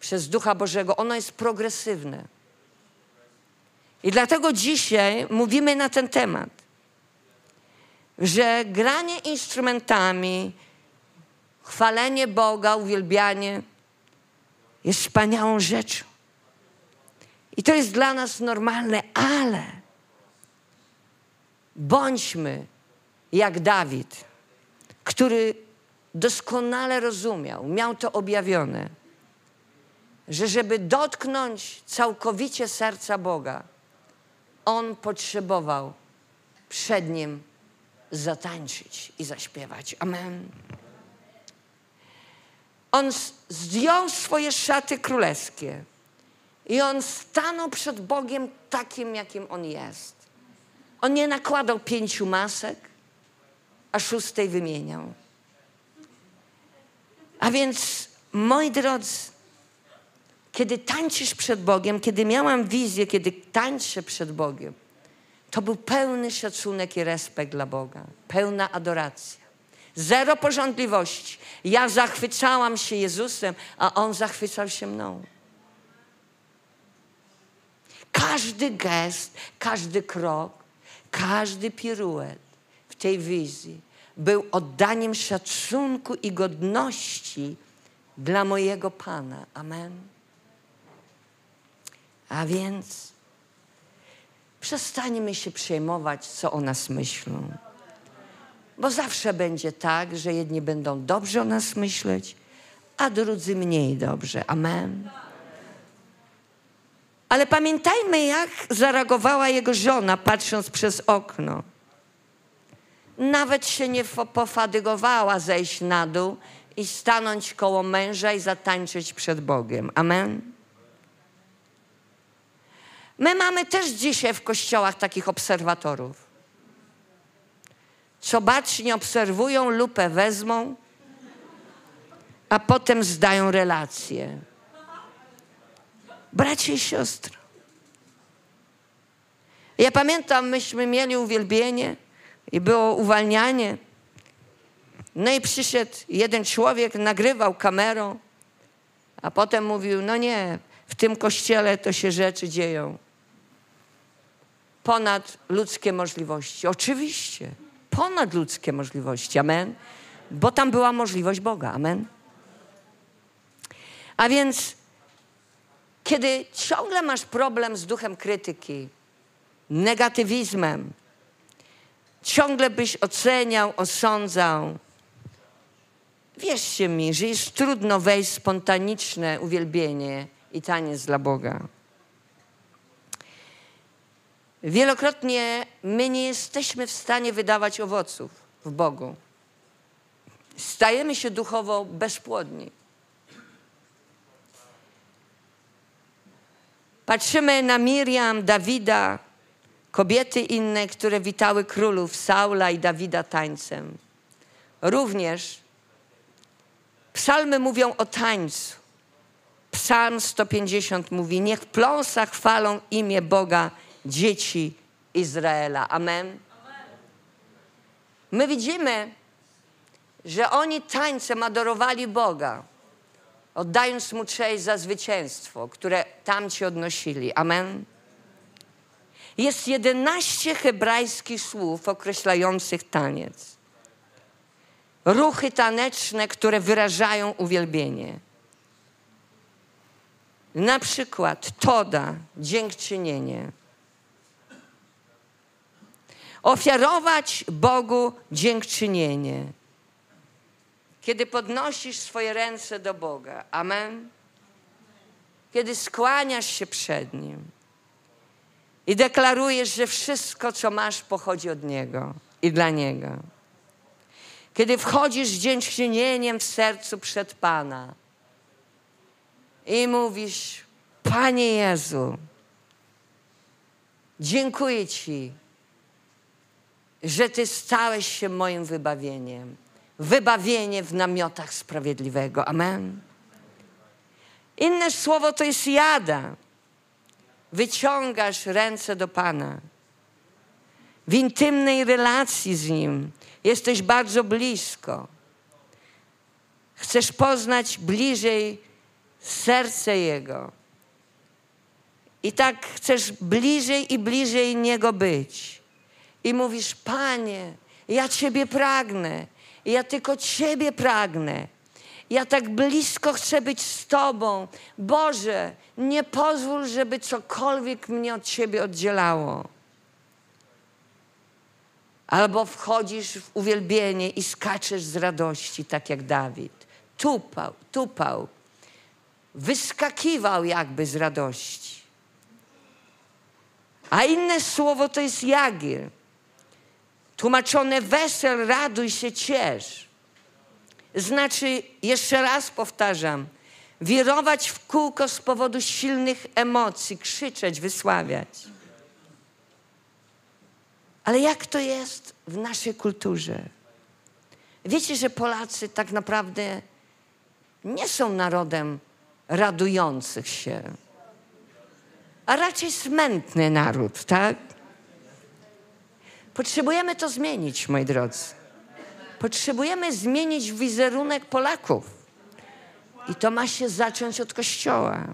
S1: przez Ducha Bożego. Ono jest progresywne. I dlatego dzisiaj mówimy na ten temat, że granie instrumentami, chwalenie Boga, uwielbianie jest wspaniałą rzeczą. I to jest dla nas normalne, ale bądźmy jak Dawid, który doskonale rozumiał, miał to objawione, że żeby dotknąć całkowicie serca Boga, on potrzebował przed nim zatańczyć i zaśpiewać. Amen. On zdjął swoje szaty królewskie i on stanął przed Bogiem takim, jakim on jest. On nie nakładał pięciu masek, a szóstej wymieniał. A więc, moi drodzy, kiedy tańczysz przed Bogiem, kiedy miałam wizję, kiedy tańczę przed Bogiem, to był pełny szacunek i respekt dla Boga, pełna adoracja. Zero porządliwości. Ja zachwycałam się Jezusem, a On zachwycał się mną. Każdy gest, każdy krok, każdy piruet w tej wizji był oddaniem szacunku i godności dla mojego Pana. Amen. A więc przestańmy się przejmować, co o nas myślą. Bo zawsze będzie tak, że jedni będą dobrze o nas myśleć, a drudzy mniej dobrze. Amen. Ale pamiętajmy, jak zareagowała jego żona, patrząc przez okno. Nawet się nie pofadygowała zejść na dół i stanąć koło męża i zatańczyć przed Bogiem. Amen. My mamy też dzisiaj w kościołach takich obserwatorów. Co bacznie obserwują, lupę wezmą, a potem zdają relacje. Bracie i siostry. Ja pamiętam, myśmy mieli uwielbienie i było uwalnianie. No i przyszedł jeden człowiek, nagrywał kamerą, a potem mówił: No nie, w tym kościele to się rzeczy dzieją. Ponad ludzkie możliwości. Oczywiście, ponad ludzkie możliwości. Amen. Bo tam była możliwość Boga. Amen. A więc, kiedy ciągle masz problem z duchem krytyki, negatywizmem, ciągle byś oceniał, osądzał, wierzcie mi, że jest trudno wejść w spontaniczne uwielbienie i taniec dla Boga. Wielokrotnie my nie jesteśmy w stanie wydawać owoców w Bogu. Stajemy się duchowo bezpłodni. Patrzymy na Miriam, Dawida, kobiety inne, które witały królów Saula i Dawida tańcem. Również psalmy mówią o tańcu. Psalm 150 mówi: Niech w pląsach chwalą imię Boga dzieci Izraela. Amen. My widzimy, że oni tańcem adorowali Boga oddając Mu cześć za zwycięstwo, które tamci odnosili. Amen. Jest jedenaście hebrajskich słów określających taniec. Ruchy taneczne, które wyrażają uwielbienie. Na przykład toda, dziękczynienie. Ofiarować Bogu dziękczynienie kiedy podnosisz swoje ręce do Boga. Amen. Kiedy skłaniasz się przed Nim i deklarujesz, że wszystko, co masz, pochodzi od Niego i dla Niego. Kiedy wchodzisz z dziękczynieniem w sercu przed Pana i mówisz, Panie Jezu, dziękuję Ci, że Ty stałeś się moim wybawieniem wybawienie w namiotach sprawiedliwego. Amen. Inne słowo to jest jada. Wyciągasz ręce do Pana. W intymnej relacji z Nim jesteś bardzo blisko. Chcesz poznać bliżej serce Jego. I tak chcesz bliżej i bliżej Niego być. I mówisz, Panie, ja Ciebie pragnę. Ja tylko Ciebie pragnę. Ja tak blisko chcę być z Tobą. Boże, nie pozwól, żeby cokolwiek mnie od Ciebie oddzielało. Albo wchodzisz w uwielbienie i skaczesz z radości, tak jak Dawid. Tupał, tupał. Wyskakiwał jakby z radości. A inne słowo to jest jagiel tłumaczone wesel, raduj się, ciesz. Znaczy, jeszcze raz powtarzam, wirować w kółko z powodu silnych emocji, krzyczeć, wysławiać. Ale jak to jest w naszej kulturze? Wiecie, że Polacy tak naprawdę nie są narodem radujących się, a raczej smętny naród, tak? Potrzebujemy to zmienić, moi drodzy. Potrzebujemy zmienić wizerunek Polaków. I to ma się zacząć od Kościoła.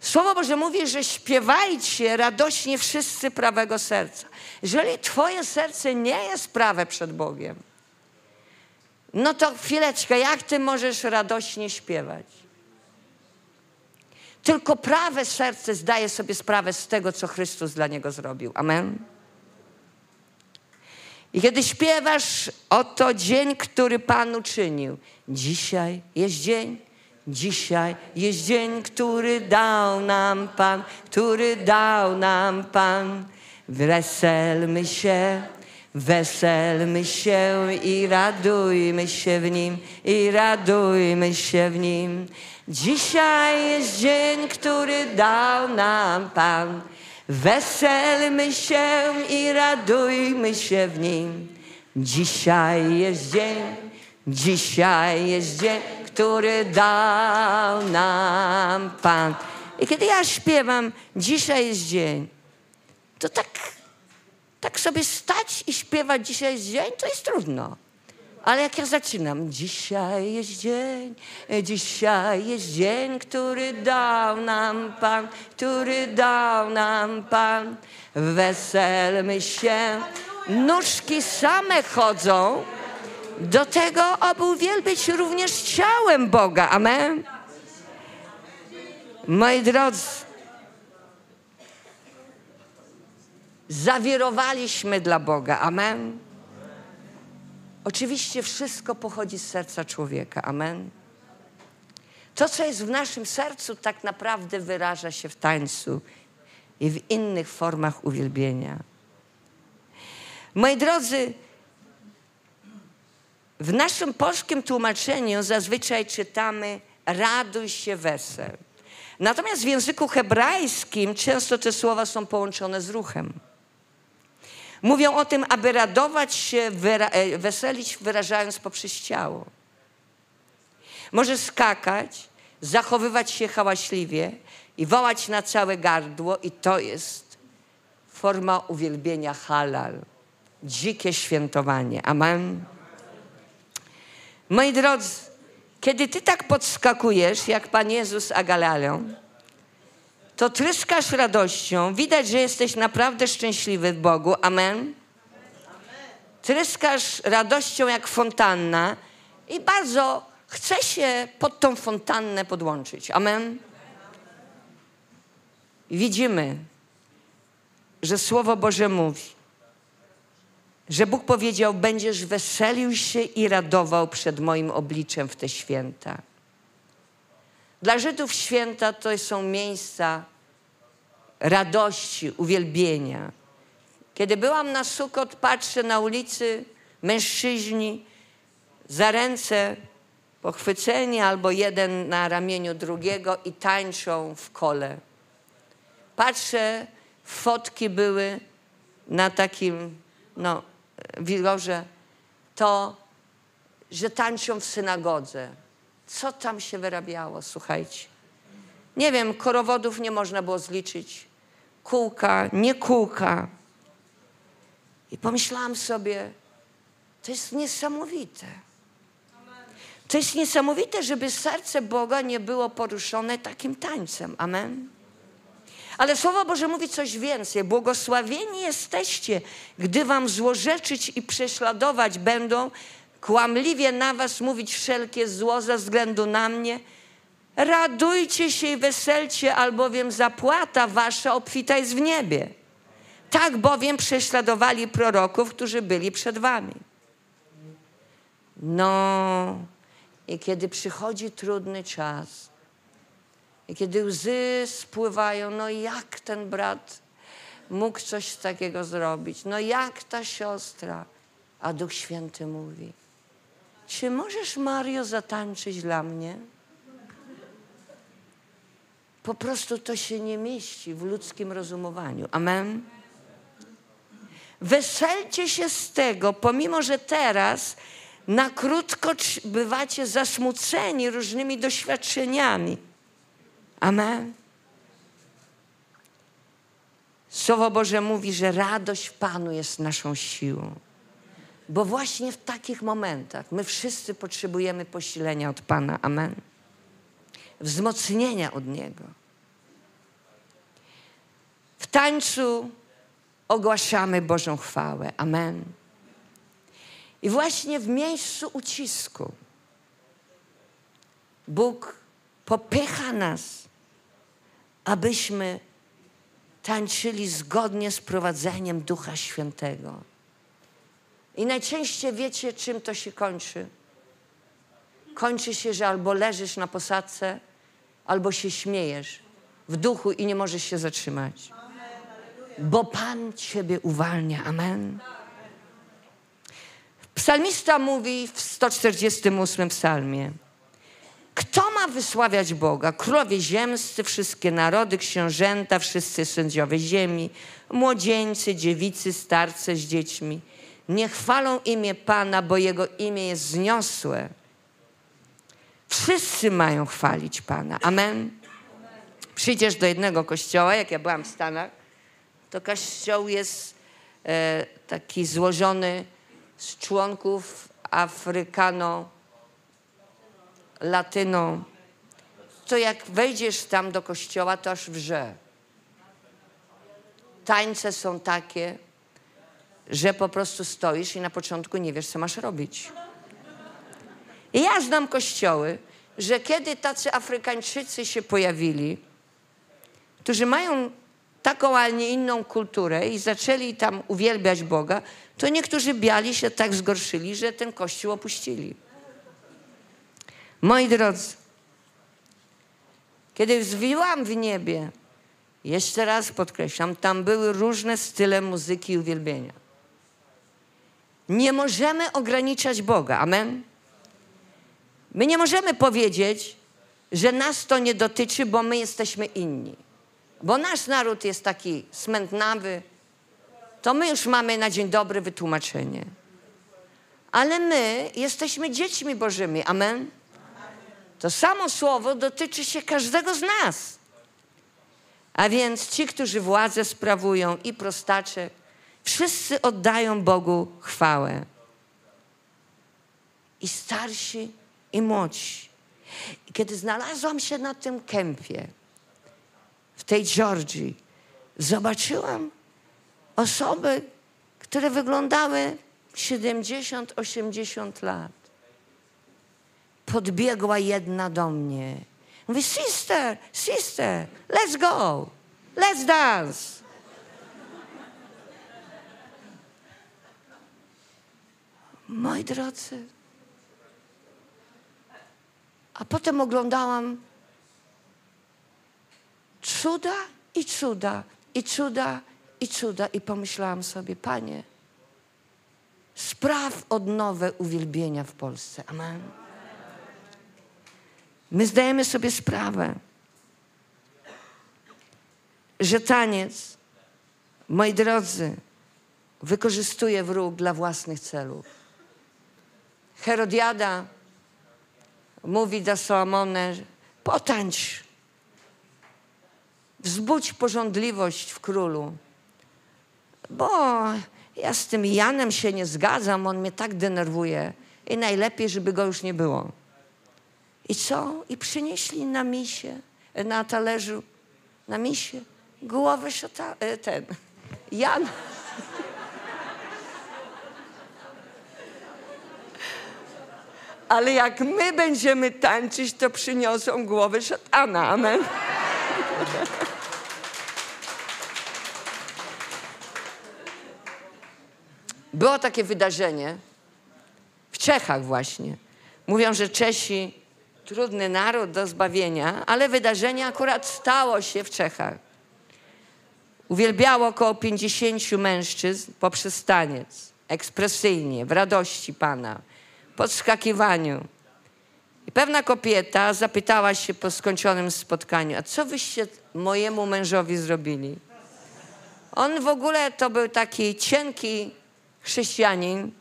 S1: Słowo Boże mówi, że śpiewajcie radośnie wszyscy prawego serca. Jeżeli Twoje serce nie jest prawe przed Bogiem, no to chwileczkę, jak Ty możesz radośnie śpiewać? Tylko prawe serce zdaje sobie sprawę z tego, co Chrystus dla niego zrobił. Amen. I kiedy śpiewasz, oto dzień, który Pan uczynił. Dzisiaj jest dzień, dzisiaj jest dzień, który dał nam Pan, który dał nam Pan. Weselmy się, weselmy się i radujmy się w Nim, i radujmy się w Nim. Dzisiaj jest dzień, który dał nam Pan. Weselmy się i radujmy się w nim. Dzisiaj jest dzień, dzisiaj jest dzień, który dał nam Pan. I kiedy ja śpiewam, dzisiaj jest dzień, to tak, tak sobie stać i śpiewać, dzisiaj jest dzień, to jest trudno. Ale jak ja zaczynam, dzisiaj jest dzień, dzisiaj jest dzień, który dał nam Pan, który dał nam Pan. Weselmy się, nóżki same chodzą do tego, aby uwielbić również ciałem Boga. Amen. Moi drodzy, zawirowaliśmy dla Boga. Amen. Oczywiście wszystko pochodzi z serca człowieka. Amen. To, co jest w naszym sercu, tak naprawdę wyraża się w tańcu i w innych formach uwielbienia. Moi drodzy, w naszym polskim tłumaczeniu zazwyczaj czytamy raduj się wesel. Natomiast w języku hebrajskim często te słowa są połączone z ruchem. Mówią o tym, aby radować się, e, weselić, wyrażając poprzez ciało. Może skakać, zachowywać się hałaśliwie i wołać na całe gardło, i to jest forma uwielbienia halal, dzikie świętowanie. Amen. Moi drodzy, kiedy ty tak podskakujesz, jak Pan Jezus a Galilą, to tryskasz radością, widać, że jesteś naprawdę szczęśliwy w Bogu. Amen. Tryskasz radością jak fontanna i bardzo chce się pod tą fontannę podłączyć. Amen. Widzimy, że Słowo Boże mówi, że Bóg powiedział: Będziesz weselił się i radował przed moim obliczem w te święta. Dla Żydów święta to są miejsca radości, uwielbienia. Kiedy byłam na Sukot, patrzę na ulicy mężczyźni za ręce pochwyceni albo jeden na ramieniu drugiego i tańczą w kole. Patrzę, fotki były na takim, no, wilgorze, to, że tańczą w synagodze. Co tam się wyrabiało, słuchajcie? Nie wiem, korowodów nie można było zliczyć. Kółka, nie kółka. I pomyślałam sobie, to jest niesamowite. To jest niesamowite, żeby serce Boga nie było poruszone takim tańcem. Amen. Ale Słowo Boże mówi coś więcej. Błogosławieni jesteście, gdy wam złorzeczyć i prześladować będą, kłamliwie na was mówić wszelkie zło ze względu na mnie. Radujcie się i weselcie, albowiem zapłata wasza obfita jest w niebie. Tak bowiem prześladowali proroków, którzy byli przed wami. No, i kiedy przychodzi trudny czas, i kiedy łzy spływają, no jak ten brat mógł coś takiego zrobić? No jak ta siostra? A Duch Święty mówi: Czy możesz, Mario, zatańczyć dla mnie? Po prostu to się nie mieści w ludzkim rozumowaniu. Amen. Weselcie się z tego, pomimo że teraz na krótko bywacie zasmuceni różnymi doświadczeniami. Amen. Słowo Boże mówi, że radość w Panu jest naszą siłą. Bo właśnie w takich momentach my wszyscy potrzebujemy posilenia od Pana. Amen. Wzmocnienia od Niego. W tańcu ogłaszamy Bożą chwałę. Amen. I właśnie w miejscu ucisku Bóg popycha nas abyśmy tańczyli zgodnie z prowadzeniem Ducha Świętego. I najczęściej wiecie, czym to się kończy. Kończy się, że albo leżysz na posadce, albo się śmiejesz w duchu i nie możesz się zatrzymać. Bo Pan Ciebie uwalnia. Amen. Psalmista mówi w 148 psalmie. Kto ma wysławiać Boga? Królowie ziemscy, wszystkie narody, książęta, wszyscy sędziowie ziemi, młodzieńcy, dziewicy, starce z dziećmi. Nie chwalą imię Pana, bo Jego imię jest zniosłe. Wszyscy mają chwalić Pana. Amen. Przyjdziesz do jednego kościoła, jak ja byłam w Stanach, to kościół jest e, taki złożony z członków Afrykano, Latyno. To jak wejdziesz tam do kościoła, to aż wrze. Tańce są takie, że po prostu stoisz i na początku nie wiesz, co masz robić. I ja znam kościoły, że kiedy tacy Afrykańczycy się pojawili, którzy mają taką, a nie inną kulturę i zaczęli tam uwielbiać Boga, to niektórzy biali się tak zgorszyli, że ten kościół opuścili. Moi drodzy, kiedy zwiłam w niebie, jeszcze raz podkreślam, tam były różne style muzyki i uwielbienia. Nie możemy ograniczać Boga. Amen. My nie możemy powiedzieć, że nas to nie dotyczy, bo my jesteśmy inni. Bo nasz naród jest taki smętnawy, to my już mamy na dzień dobry wytłumaczenie. Ale my jesteśmy dziećmi Bożymi. Amen. To samo słowo dotyczy się każdego z nas. A więc ci, którzy władzę sprawują i prostacze, wszyscy oddają Bogu chwałę. I starsi, i młodsi. I kiedy znalazłam się na tym kempie, w tej Georgii, zobaczyłam osoby, które wyglądały 70-80 lat. Podbiegła jedna do mnie. Mówi, sister, sister, let's go, let's dance. Moi drodzy, a potem oglądałam cuda i cuda, i cuda, i cuda. I pomyślałam sobie, Panie, spraw odnowę uwielbienia w Polsce. Amen. My zdajemy sobie sprawę, że taniec, moi drodzy, wykorzystuje wróg dla własnych celów. Herodiada mówi do Salomona, potańcz, wzbudź porządliwość w królu, bo ja z tym Janem się nie zgadzam, on mnie tak denerwuje i najlepiej, żeby go już nie było. I co? I przynieśli na misie, na talerzu, na misie, głowę szata, e, ten, Jan. Ale jak my będziemy tańczyć, to przyniosą głowę szatana. Amen. Było takie wydarzenie w Czechach właśnie. Mówią, że Czesi trudny naród do zbawienia, ale wydarzenie akurat stało się w Czechach. Uwielbiało około 50 mężczyzn poprzez taniec, ekspresyjnie, w radości Pana, podskakiwaniu. I pewna kobieta zapytała się po skończonym spotkaniu, a co wyście mojemu mężowi zrobili? On w ogóle to był taki cienki chrześcijanin,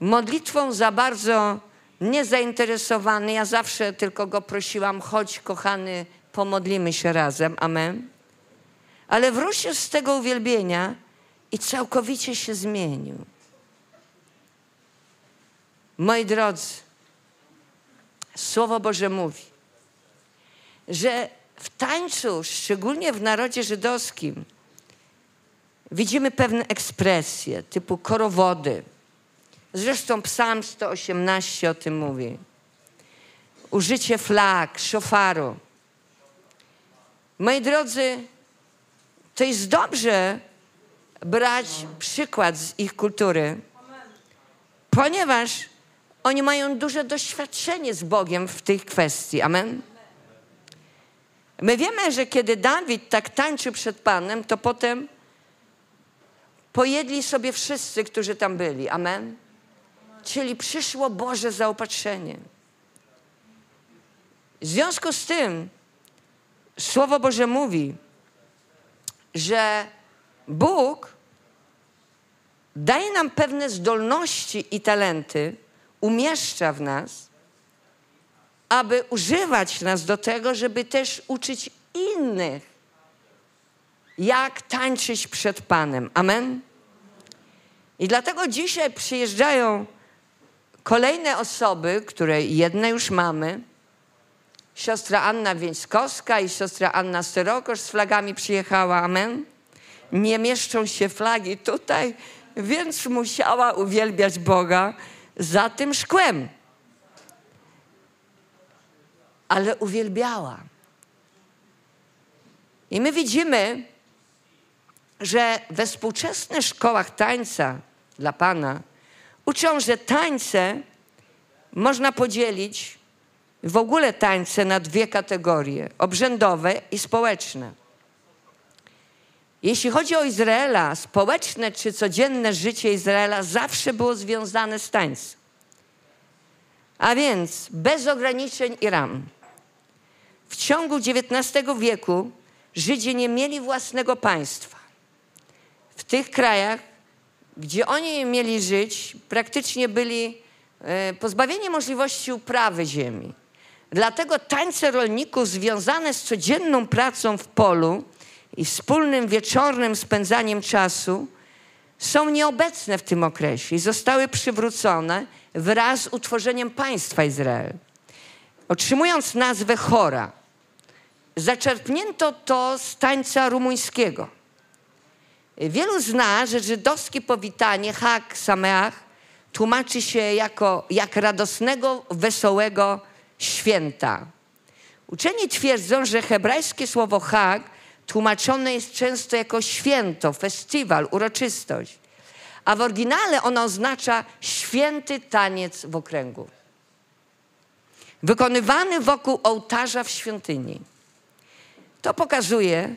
S1: modlitwą za bardzo niezainteresowany. Ja zawsze tylko go prosiłam, chodź kochany, pomodlimy się razem. Amen. Ale wrócił z tego uwielbienia i całkowicie się zmienił. Moi drodzy, Słowo Boże mówi, że w tańcu, szczególnie w narodzie żydowskim, widzimy pewne ekspresje typu korowody. Zresztą Psalm 118 o tym mówi. Użycie flag, szofaru. Moi drodzy, to jest dobrze brać przykład z ich kultury, ponieważ oni mają duże doświadczenie z Bogiem w tej kwestii. Amen. My wiemy, że kiedy Dawid tak tańczył przed Panem, to potem pojedli sobie wszyscy, którzy tam byli. Amen. Czyli przyszło Boże zaopatrzenie. W związku z tym Słowo Boże mówi, że Bóg daje nam pewne zdolności i talenty, umieszcza w nas, aby używać nas do tego, żeby też uczyć innych, jak tańczyć przed Panem. Amen? I dlatego dzisiaj przyjeżdżają kolejne osoby, które jedne już mamy. Siostra Anna Więckowska i siostra Anna Sterokosz z flagami przyjechała. Amen? Nie mieszczą się flagi tutaj, więc musiała uwielbiać Boga za tym szkłem. Ale uwielbiała. I my widzimy, że we współczesnych szkołach tańca dla Pana uczą, że tańce można podzielić, w ogóle tańce na dwie kategorie: obrzędowe i społeczne. Jeśli chodzi o Izraela, społeczne czy codzienne życie Izraela zawsze było związane z tańcem. A więc bez ograniczeń i ram. W ciągu XIX wieku Żydzi nie mieli własnego państwa. W tych krajach, gdzie oni mieli żyć, praktycznie byli e, pozbawieni możliwości uprawy ziemi. Dlatego tańce rolników związane z codzienną pracą w polu i wspólnym wieczornym spędzaniem czasu są nieobecne w tym okresie i zostały przywrócone wraz z utworzeniem państwa Izrael. Otrzymując nazwę Chora, zaczerpnięto to z tańca rumuńskiego. Wielu zna, że żydowskie powitanie Hak Sameach tłumaczy się jako jak radosnego, wesołego święta. Uczeni twierdzą, że hebrajskie słowo Hag tłumaczone jest często jako święto, festiwal, uroczystość. A w oryginale ono oznacza święty taniec w okręgu. Wykonywany wokół ołtarza w świątyni. To pokazuje,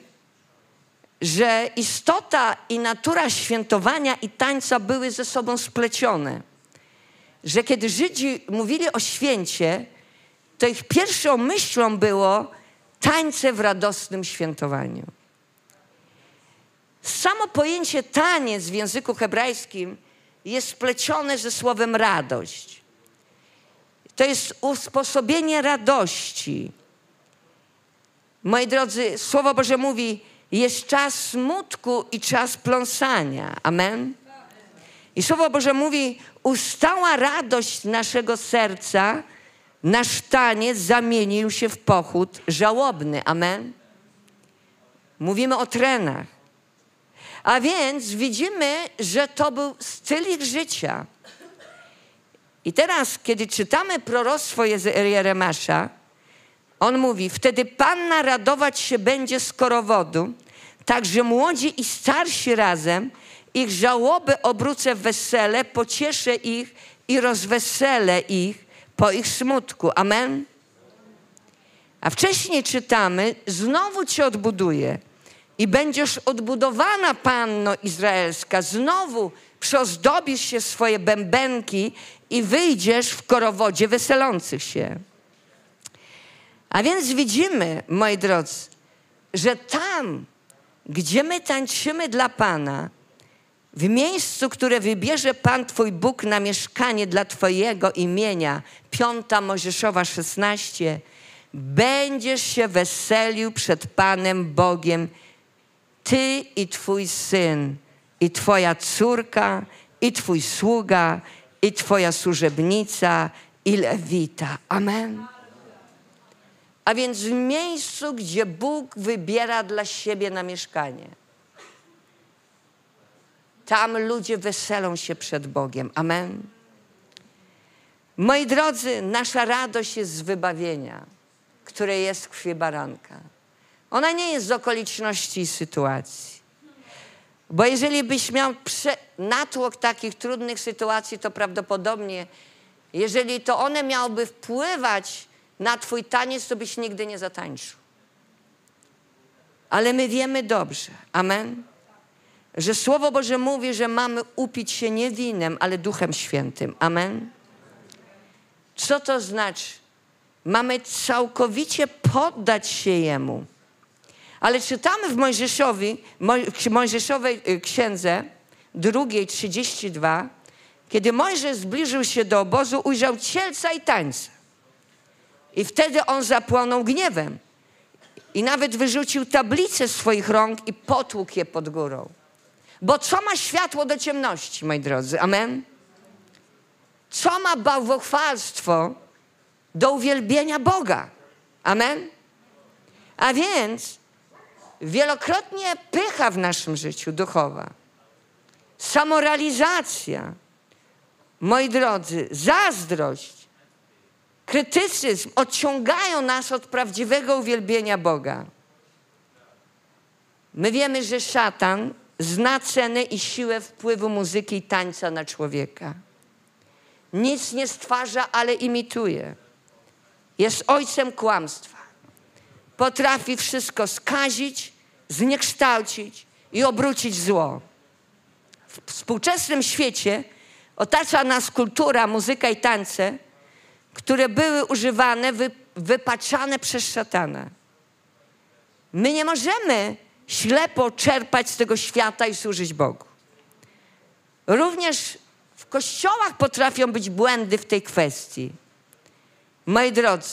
S1: że istota i natura świętowania i tańca były ze sobą splecione. Że kiedy Żydzi mówili o święcie, to ich pierwszą myślą było tańce w radosnym świętowaniu. Samo pojęcie taniec w języku hebrajskim jest splecione ze słowem radość. To jest usposobienie radości. Moi drodzy, Słowo Boże mówi, jest czas smutku i czas pląsania. Amen? I Słowo Boże mówi, ustała radość naszego serca, nasz taniec zamienił się w pochód żałobny. Amen? Mówimy o trenach. A więc widzimy, że to był styl ich życia. I teraz, kiedy czytamy proroctwo Jeremasza, on mówi, wtedy Panna radować się będzie z korowodu, także młodzi i starsi razem, ich żałoby obrócę w wesele, pocieszę ich i rozweselę ich po ich smutku. Amen? A wcześniej czytamy, znowu cię odbuduję i będziesz odbudowana, Panno Izraelska. Znowu przyozdobisz się swoje bębenki i wyjdziesz w korowodzie weselących się. A więc widzimy, moi drodzy, że tam, gdzie my tańczymy dla Pana, w miejscu, które wybierze Pan Twój Bóg na mieszkanie dla Twojego imienia, piąta Mojżeszowa 16, będziesz się weselił przed Panem Bogiem, Ty i Twój syn, i Twoja córka, i Twój sługa, i Twoja służebnica, i lewita. Amen. A więc w miejscu, gdzie Bóg wybiera dla siebie na mieszkanie. Tam ludzie weselą się przed Bogiem. Amen. Moi drodzy, nasza radość jest z wybawienia, które jest w krwi baranka. Ona nie jest z okoliczności i sytuacji. Bo jeżeli byś miał natłok takich trudnych sytuacji, to prawdopodobnie, jeżeli to one miałyby wpływać na twój taniec, to byś nigdy nie zatańczył. Ale my wiemy dobrze, amen, że Słowo Boże mówi, że mamy upić się nie winem, ale Duchem Świętym. Amen. Co to znaczy? Mamy całkowicie poddać się Jemu. Ale czytamy w Mojżeszowi, Moj- Mojżeszowej y, księdze, drugiej 32, kiedy Mojżesz zbliżył się do obozu, ujrzał cielca i tańca. I wtedy on zapłonął gniewem. I nawet wyrzucił tablicę z swoich rąk i potłukł je pod górą. Bo co ma światło do ciemności, moi drodzy? Amen? Co ma bałwochwalstwo do uwielbienia Boga? Amen? A więc wielokrotnie pycha w naszym życiu duchowa, samorealizacja, moi drodzy, zazdrość, krytycyzm odciągają nas od prawdziwego uwielbienia Boga. My wiemy, że szatan zna cenę i siłę wpływu muzyki i tańca na człowieka. Nic nie stwarza, ale imituje. Jest ojcem kłamstwa. Potrafi wszystko skazić, zniekształcić i obrócić zło. W współczesnym świecie otacza nas kultura, muzyka i tańce, które były używane, wy, wypaczane przez szatana. My nie możemy ślepo czerpać z tego świata i służyć Bogu. Również w kościołach potrafią być błędy w tej kwestii. Moi drodzy,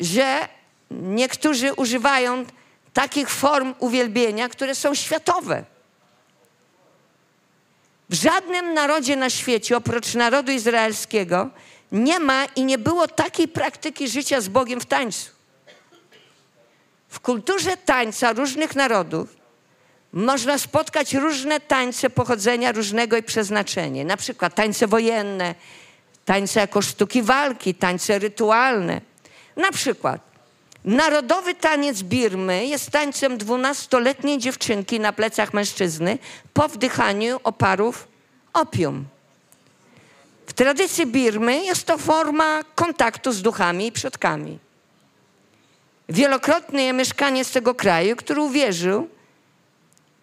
S1: że niektórzy używają takich form uwielbienia, które są światowe. W żadnym narodzie na świecie, oprócz narodu izraelskiego, nie ma i nie było takiej praktyki życia z Bogiem w tańcu. W kulturze tańca różnych narodów można spotkać różne tańce pochodzenia różnego i przeznaczenia. Na przykład tańce wojenne, tańce jako sztuki walki, tańce rytualne. Na przykład narodowy taniec Birmy jest tańcem dwunastoletniej dziewczynki na plecach mężczyzny po wdychaniu oparów opium. W tradycji Birmy jest to forma kontaktu z duchami i przodkami. Wielokrotny mieszkaniec tego kraju, który uwierzył,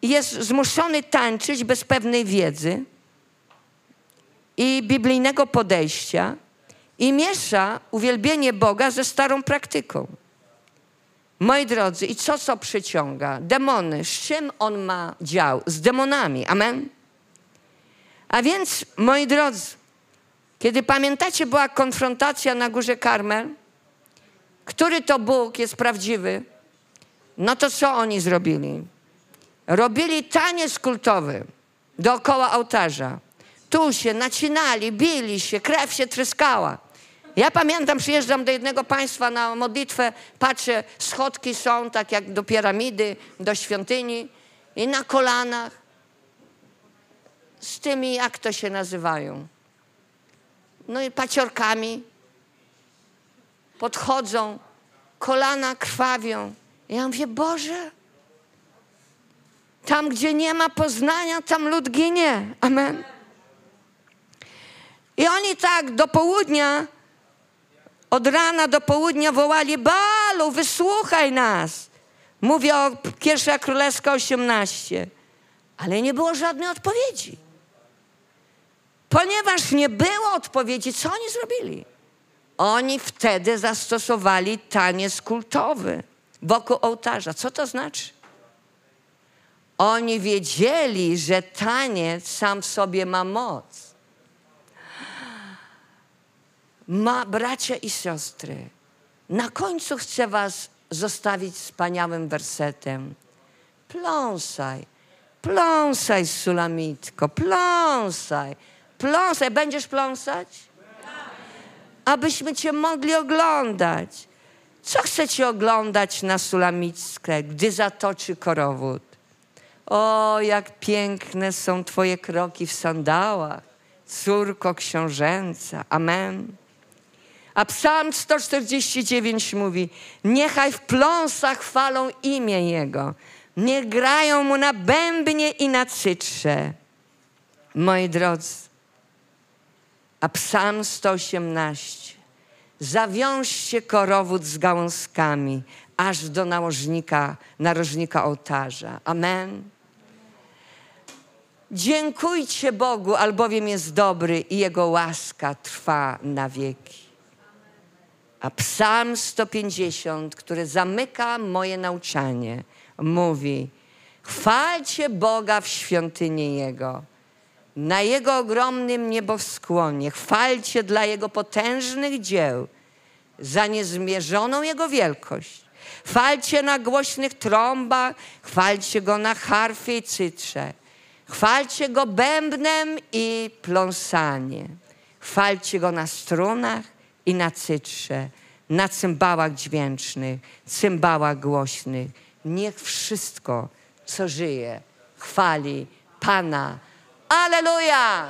S1: jest zmuszony tańczyć bez pewnej wiedzy i biblijnego podejścia i miesza uwielbienie Boga ze starą praktyką. Moi drodzy, i co co przyciąga? Demony. Z czym on ma dział? Z demonami. Amen? A więc, moi drodzy, kiedy pamiętacie, była konfrontacja na górze Karmel, który to Bóg jest prawdziwy, no to co oni zrobili? Robili taniec kultowy dookoła ołtarza. Tu się nacinali, bili się, krew się tryskała. Ja pamiętam, przyjeżdżam do jednego państwa na modlitwę, patrzę, schodki są tak jak do piramidy, do świątyni i na kolanach z tymi, jak to się nazywają, no i paciorkami podchodzą, kolana krwawią. Ja mówię, Boże, tam, gdzie nie ma poznania, tam lud ginie. Amen. I oni tak do południa, od rana do południa wołali, Balu, wysłuchaj nas. Mówię o pierwsza królewska 18. Ale nie było żadnej odpowiedzi. Ponieważ nie było odpowiedzi, co oni zrobili? Oni wtedy zastosowali taniec kultowy wokół ołtarza. Co to znaczy? Oni wiedzieli, że taniec sam w sobie ma moc. Ma bracia i siostry. Na końcu chcę was zostawić wspaniałym wersetem. Pląsaj, pląsaj, Sulamitko, pląsaj, pląsaj. Będziesz pląsać? Abyśmy cię mogli oglądać. Co chcecie oglądać na Sulamickę, gdy zatoczy korowód? O, jak piękne są Twoje kroki w sandałach, córko książęca. Amen. A Psalm 149 mówi: Niechaj w pląsach chwalą imię Jego, niech grają mu na bębnie i na cytrze. Moi drodzy, a Psalm 118. Zawiążcie korowód z gałązkami, aż do nałożnika, narożnika ołtarza. Amen. Dziękujcie Bogu, albowiem jest dobry i Jego łaska trwa na wieki. A Psalm 150, który zamyka moje nauczanie, mówi: Chwalcie Boga w świątyni Jego, na Jego ogromnym nieboskłonie. Chwalcie dla Jego potężnych dzieł, za niezmierzoną Jego wielkość. Chwalcie na głośnych trąbach, chwalcie Go na harfie i cytrze. Chwalcie Go bębnem i pląsanie. Chwalcie Go na strunach i na cytrze, na cymbałach dźwięcznych, cymbałach głośnych. Niech wszystko, co żyje, chwali Pana. Aleluja!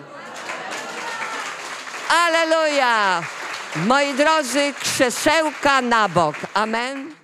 S1: Aleluja! Moi drodzy, krzesełka na bok. Amen.